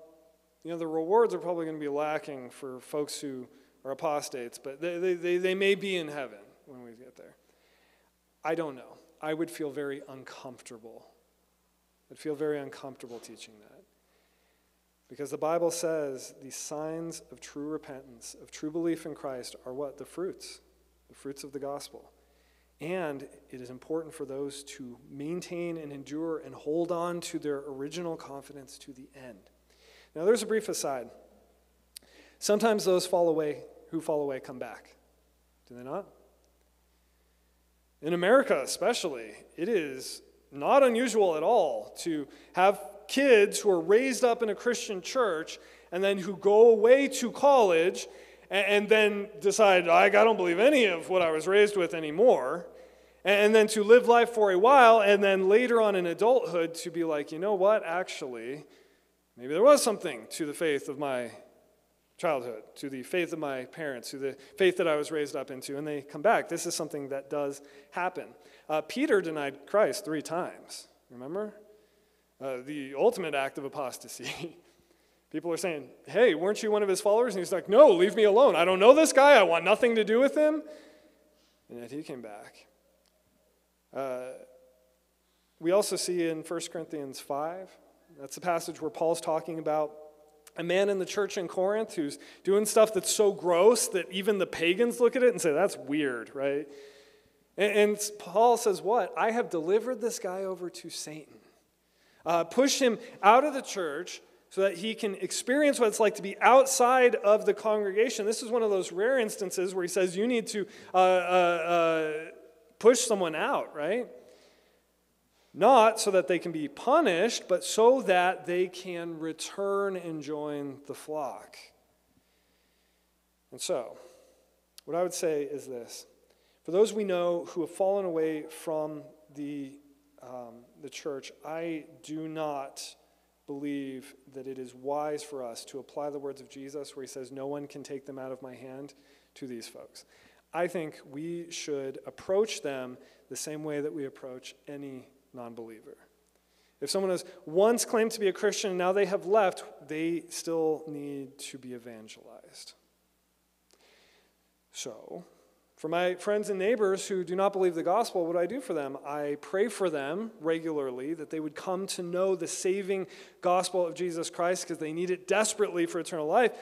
you know, the rewards are probably going to be lacking for folks who are apostates, but they, they, they, they may be in heaven when we get there? I don't know. I would feel very uncomfortable. I'd feel very uncomfortable teaching that. Because the Bible says the signs of true repentance, of true belief in Christ, are what? The fruits, the fruits of the gospel. And it is important for those to maintain and endure and hold on to their original confidence to the end. Now, there's a brief aside. Sometimes those fall away, who fall away come back. Do they not? In America, especially, it is not unusual at all to have kids who are raised up in a Christian church and then who go away to college and, and then decide, I, I don't believe any of what I was raised with anymore. And, and then to live life for a while and then later on in adulthood to be like, you know what, actually, maybe there was something to the faith of my childhood, to the faith of my parents, to the faith that I was raised up into, and they come back. This is something that does happen. Uh, Peter denied Christ three times. Remember? Uh, the ultimate act of apostasy. People are saying, Hey, weren't you one of his followers? And he's like, No, leave me alone. I don't know this guy. I want nothing to do with him. And yet he came back. Uh, we also see in 1 Corinthians 5, that's the passage where Paul's talking about a man in the church in Corinth who's doing stuff that's so gross that even the pagans look at it and say, That's weird, right? And, and Paul says, What? I have delivered this guy over to Satan. Uh, push him out of the church so that he can experience what it's like to be outside of the congregation. This is one of those rare instances where he says you need to uh, uh, uh, push someone out, right? Not so that they can be punished, but so that they can return and join the flock. And so, what I would say is this for those we know who have fallen away from the, um, the church, I do not believe that it is wise for us to apply the words of Jesus, where he says, No one can take them out of my hand, to these folks. I think we should approach them the same way that we approach any non believer. If someone has once claimed to be a Christian and now they have left, they still need to be evangelized. So, for my friends and neighbors who do not believe the gospel, what do I do for them? I pray for them regularly that they would come to know the saving gospel of Jesus Christ because they need it desperately for eternal life.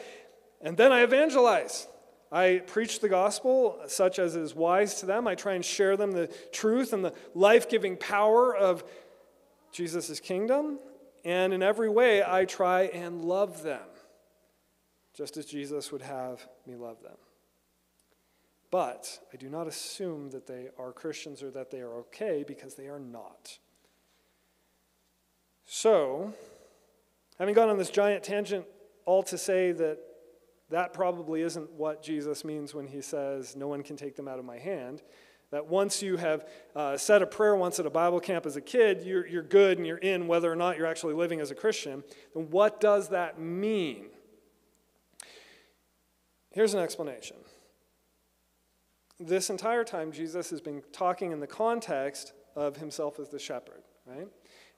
And then I evangelize. I preach the gospel such as is wise to them. I try and share them the truth and the life giving power of Jesus' kingdom. And in every way, I try and love them, just as Jesus would have me love them. But I do not assume that they are Christians or that they are okay because they are not. So, having gone on this giant tangent, all to say that that probably isn't what Jesus means when he says, No one can take them out of my hand. That once you have uh, said a prayer once at a Bible camp as a kid, you're, you're good and you're in, whether or not you're actually living as a Christian. Then what does that mean? Here's an explanation. This entire time, Jesus has been talking in the context of himself as the shepherd, right?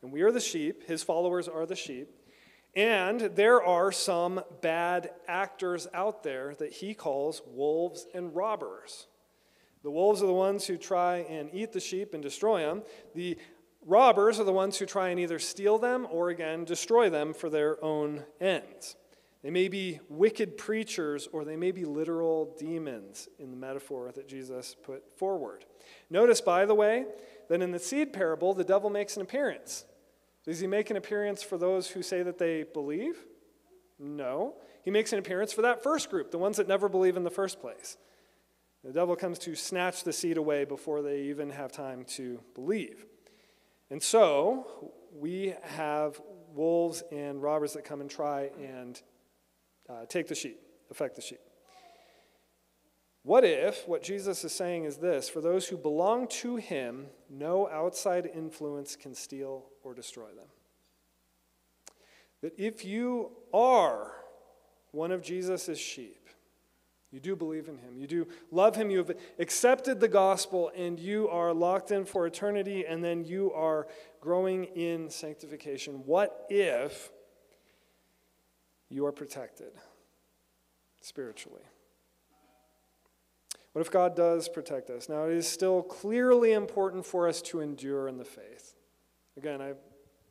And we are the sheep, his followers are the sheep. And there are some bad actors out there that he calls wolves and robbers. The wolves are the ones who try and eat the sheep and destroy them. The robbers are the ones who try and either steal them or, again, destroy them for their own ends. They may be wicked preachers or they may be literal demons in the metaphor that Jesus put forward. Notice, by the way, that in the seed parable, the devil makes an appearance. Does he make an appearance for those who say that they believe? No. He makes an appearance for that first group, the ones that never believe in the first place. The devil comes to snatch the seed away before they even have time to believe. And so, we have wolves and robbers that come and try and uh, take the sheep, affect the sheep. What if what Jesus is saying is this for those who belong to him, no outside influence can steal or destroy them? That if you are one of Jesus' sheep, you do believe in him, you do love him, you have accepted the gospel, and you are locked in for eternity, and then you are growing in sanctification. What if you are protected spiritually? What if God does protect us? Now, it is still clearly important for us to endure in the faith. Again, I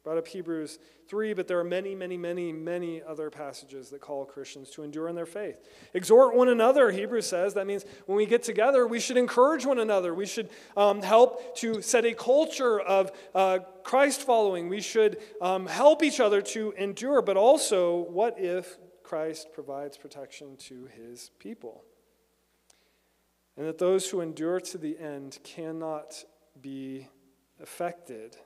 brought up Hebrews 3, but there are many, many, many, many other passages that call Christians to endure in their faith. Exhort one another, Hebrews says. That means when we get together, we should encourage one another. We should um, help to set a culture of uh, Christ following. We should um, help each other to endure. But also, what if Christ provides protection to his people? And that those who endure to the end cannot be affected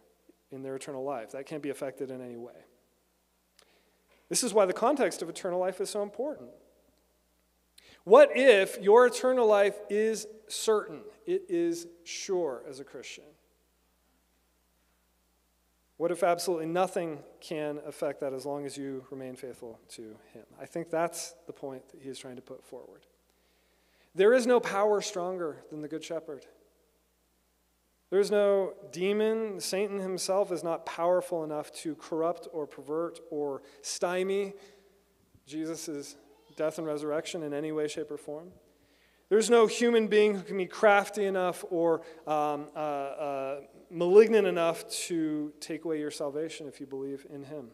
in their eternal life. That can't be affected in any way. This is why the context of eternal life is so important. What if your eternal life is certain? It is sure as a Christian. What if absolutely nothing can affect that as long as you remain faithful to Him? I think that's the point that he is trying to put forward. There is no power stronger than the Good Shepherd. There's no demon. Satan himself is not powerful enough to corrupt or pervert or stymie Jesus' death and resurrection in any way, shape, or form. There's no human being who can be crafty enough or um, uh, uh, malignant enough to take away your salvation if you believe in him.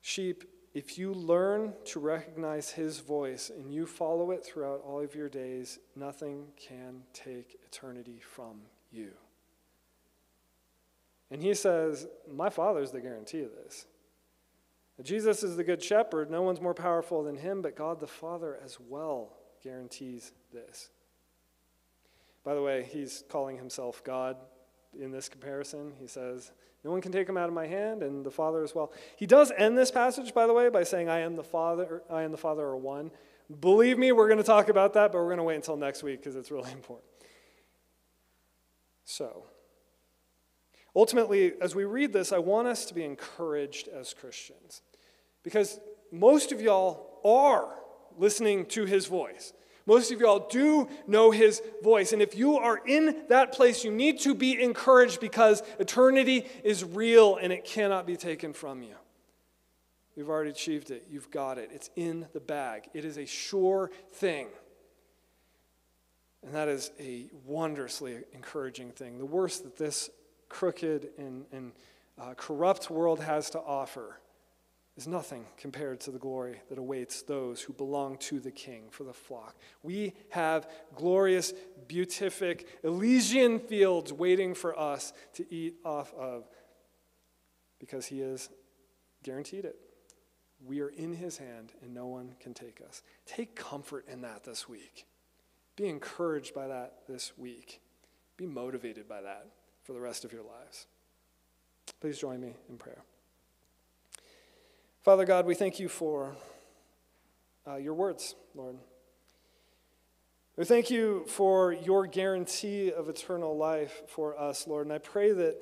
Sheep, if you learn to recognize his voice and you follow it throughout all of your days, nothing can take eternity from you. And he says, My Father's the guarantee of this. Jesus is the good shepherd. No one's more powerful than him, but God the Father as well guarantees this. By the way, he's calling himself God in this comparison. He says, No one can take him out of my hand, and the Father as well. He does end this passage, by the way, by saying, I am the Father, I and the Father are one. Believe me, we're going to talk about that, but we're going to wait until next week because it's really important. So, ultimately, as we read this, I want us to be encouraged as Christians because most of y'all are listening to his voice. Most of y'all do know his voice. And if you are in that place, you need to be encouraged because eternity is real and it cannot be taken from you. You've already achieved it. You've got it. It's in the bag. It is a sure thing. And that is a wondrously encouraging thing. The worst that this crooked and, and uh, corrupt world has to offer is nothing compared to the glory that awaits those who belong to the King for the flock. We have glorious, beatific, Elysian fields waiting for us to eat off of because He has guaranteed it. We are in His hand and no one can take us. Take comfort in that this week. Be encouraged by that this week. Be motivated by that for the rest of your lives. Please join me in prayer. Father God, we thank you for uh, your words, Lord. We thank you for your guarantee of eternal life for us, Lord. And I pray that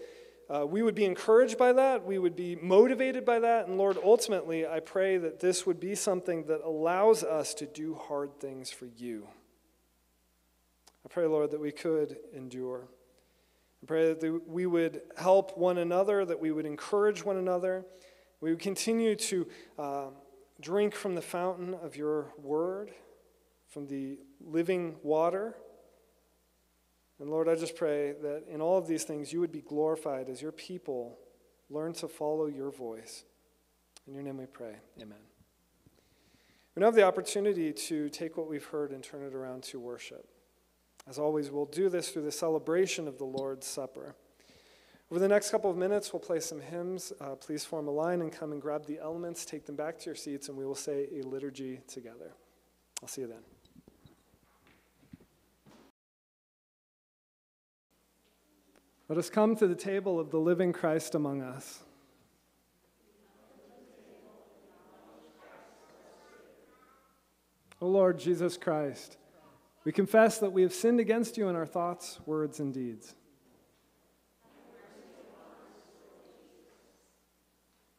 uh, we would be encouraged by that, we would be motivated by that. And Lord, ultimately, I pray that this would be something that allows us to do hard things for you. I pray, Lord, that we could endure. I pray that we would help one another, that we would encourage one another. We would continue to um, drink from the fountain of your word, from the living water. And Lord, I just pray that in all of these things you would be glorified as your people learn to follow your voice. In your name we pray. Amen. We now have the opportunity to take what we've heard and turn it around to worship. As always, we'll do this through the celebration of the Lord's Supper. Over the next couple of minutes, we'll play some hymns. Uh, please form a line and come and grab the elements, take them back to your seats, and we will say a liturgy together. I'll see you then. Let us come to the table of the living Christ among us. O Lord Jesus Christ, we confess that we have sinned against you in our thoughts, words, and deeds.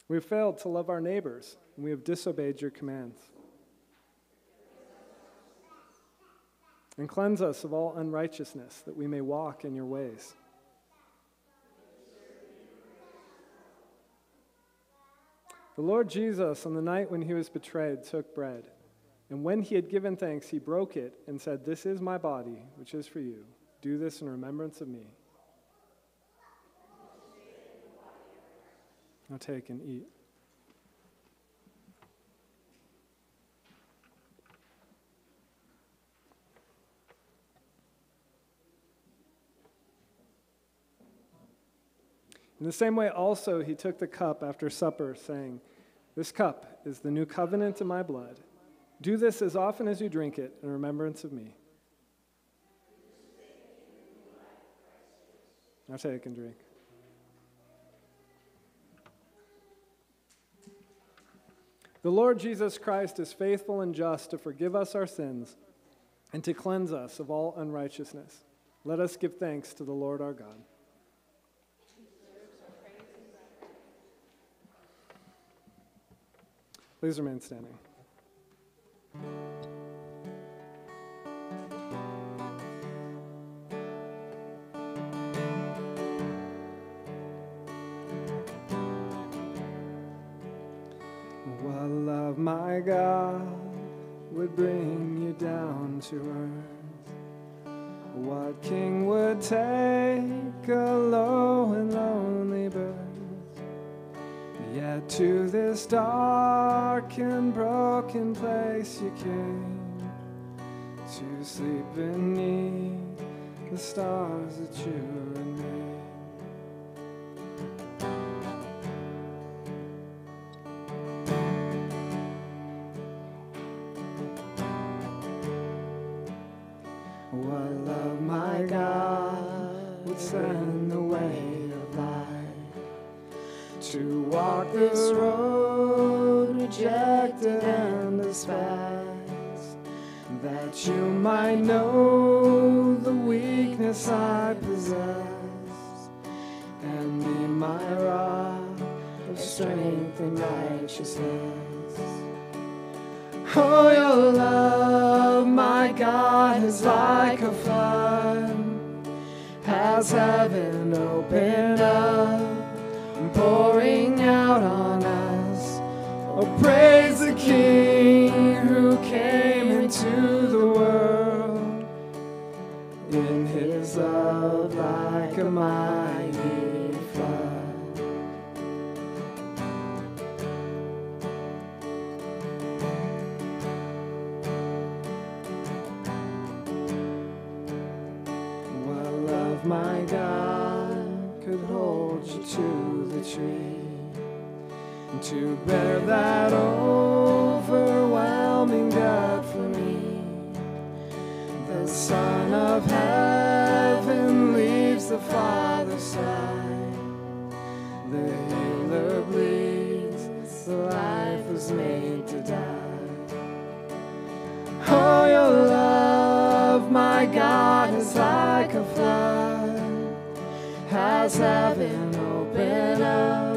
We have failed to love our neighbors, and we have disobeyed your commands. And cleanse us of all unrighteousness, that we may walk in your ways. The Lord Jesus, on the night when he was betrayed, took bread. And when he had given thanks, he broke it and said, This is my body, which is for you. Do this in remembrance of me. Now take and eat. In the same way, also, he took the cup after supper, saying, This cup is the new covenant in my blood. Do this as often as you drink it in remembrance of me. Now take and drink. The Lord Jesus Christ is faithful and just to forgive us our sins and to cleanse us of all unrighteousness. Let us give thanks to the Lord our God. Please remain standing. My God would bring you down to earth? What king would take a low and lonely birth? Yet to this dark and broken place you came to sleep beneath the stars that you to walk this road rejected and despised, that you might know the weakness I possess, and be my rock of strength and righteousness. Oh, your love, my God, is like a flood, has heaven opened up Oh, praise the King who came into the world. In his love like a mighty to bear that overwhelming death for me. The Son of Heaven leaves the Father's side. The healer bleeds, the life was made to die. Oh, your love, my God, is like a flood, has heaven opened up,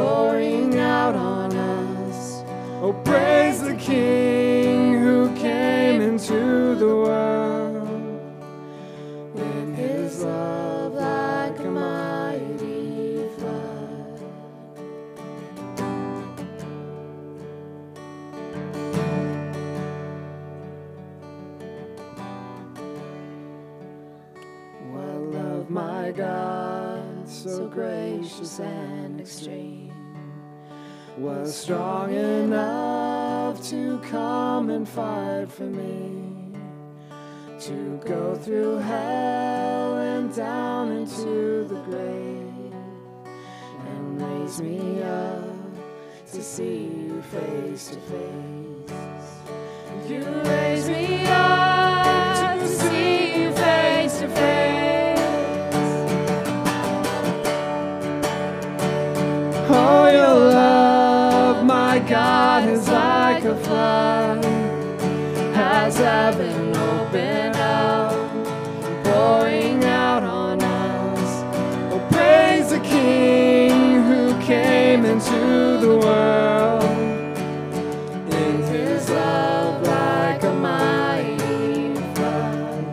pouring out on us. Oh, praise the King who came into the world with his love like a mighty flood. What love, my God, so gracious and extreme, was strong enough to come and fight for me, to go through hell and down into the grave, and raise me up to see you face to face. You raise me up heaven opened up, pouring out on us. Oh, praise the King who came into the world in his love like a mighty flood.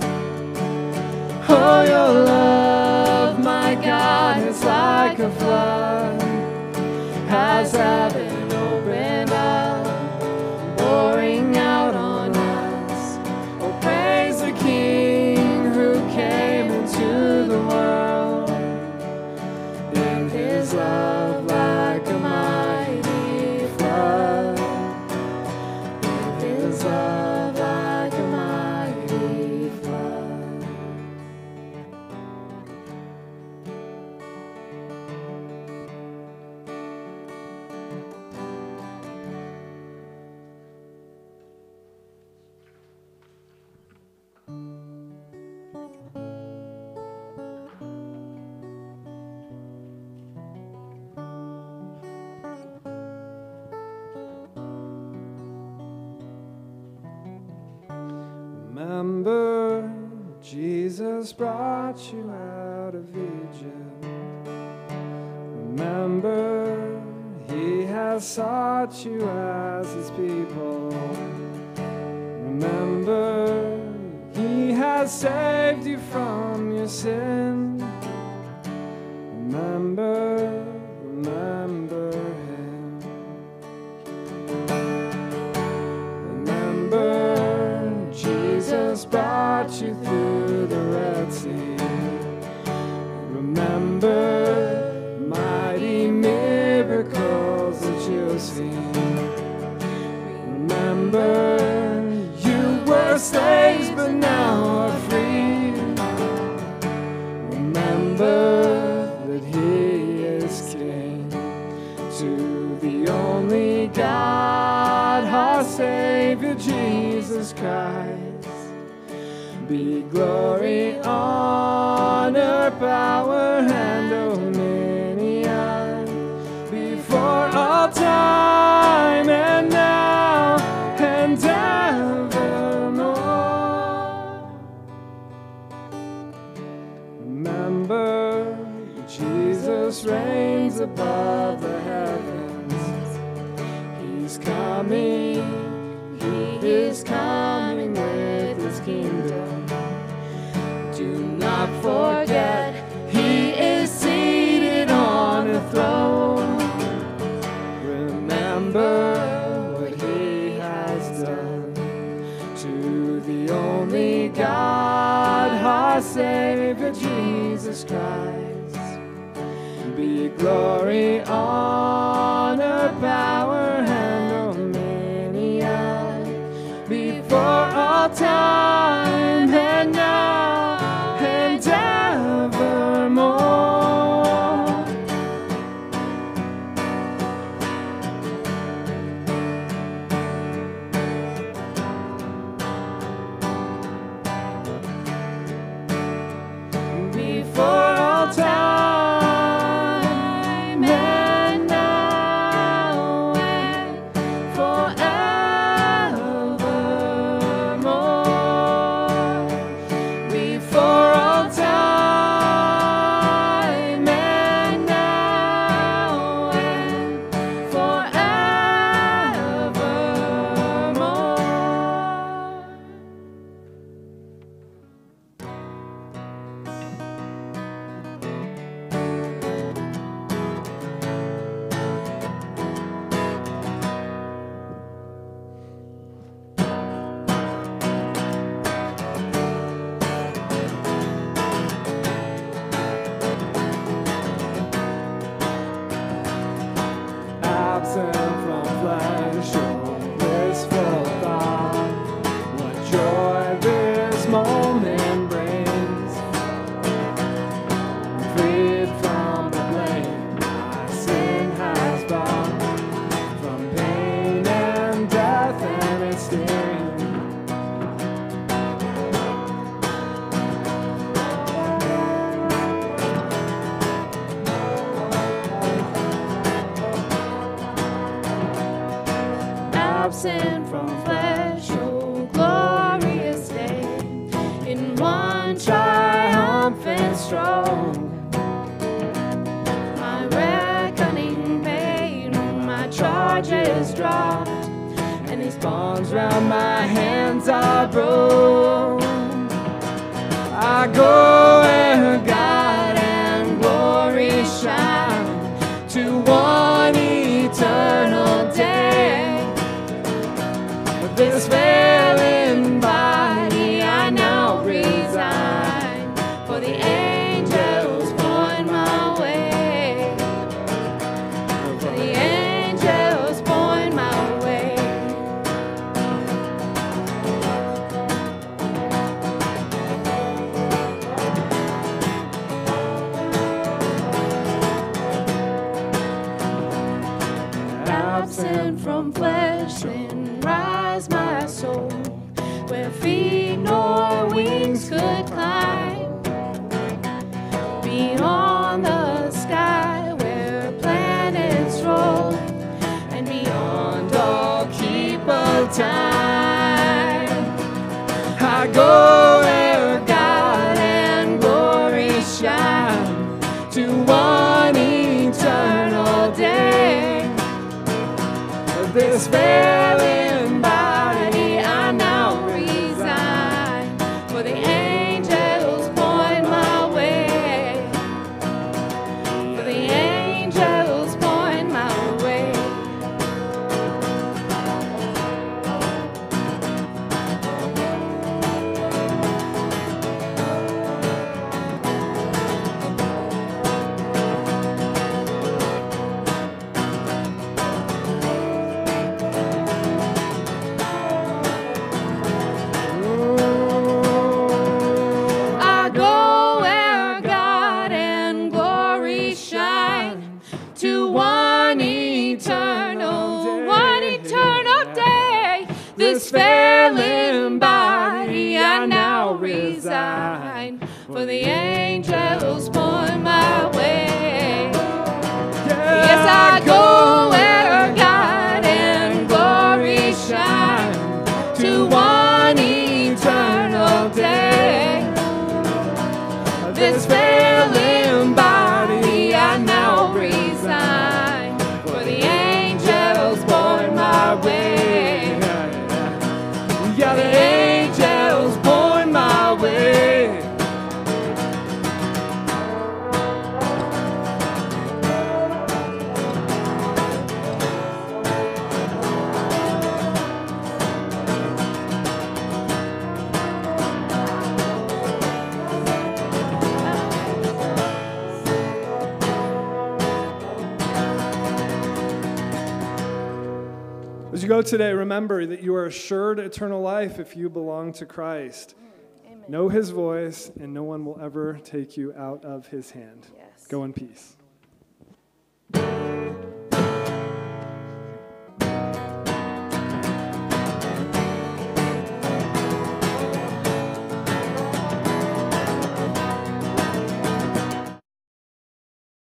Oh, your love, my God, is like a flood, has has sought you as His people. Remember, He has saved you from your sin. Remember, you were slaves, but now are free. Remember that He is King. To the only God, our Savior Jesus Christ, be. glory on. this band. Today, remember that you are assured eternal life if you belong to Christ. Know his voice, and no one will ever take you out of his hand. Yes. Go in peace.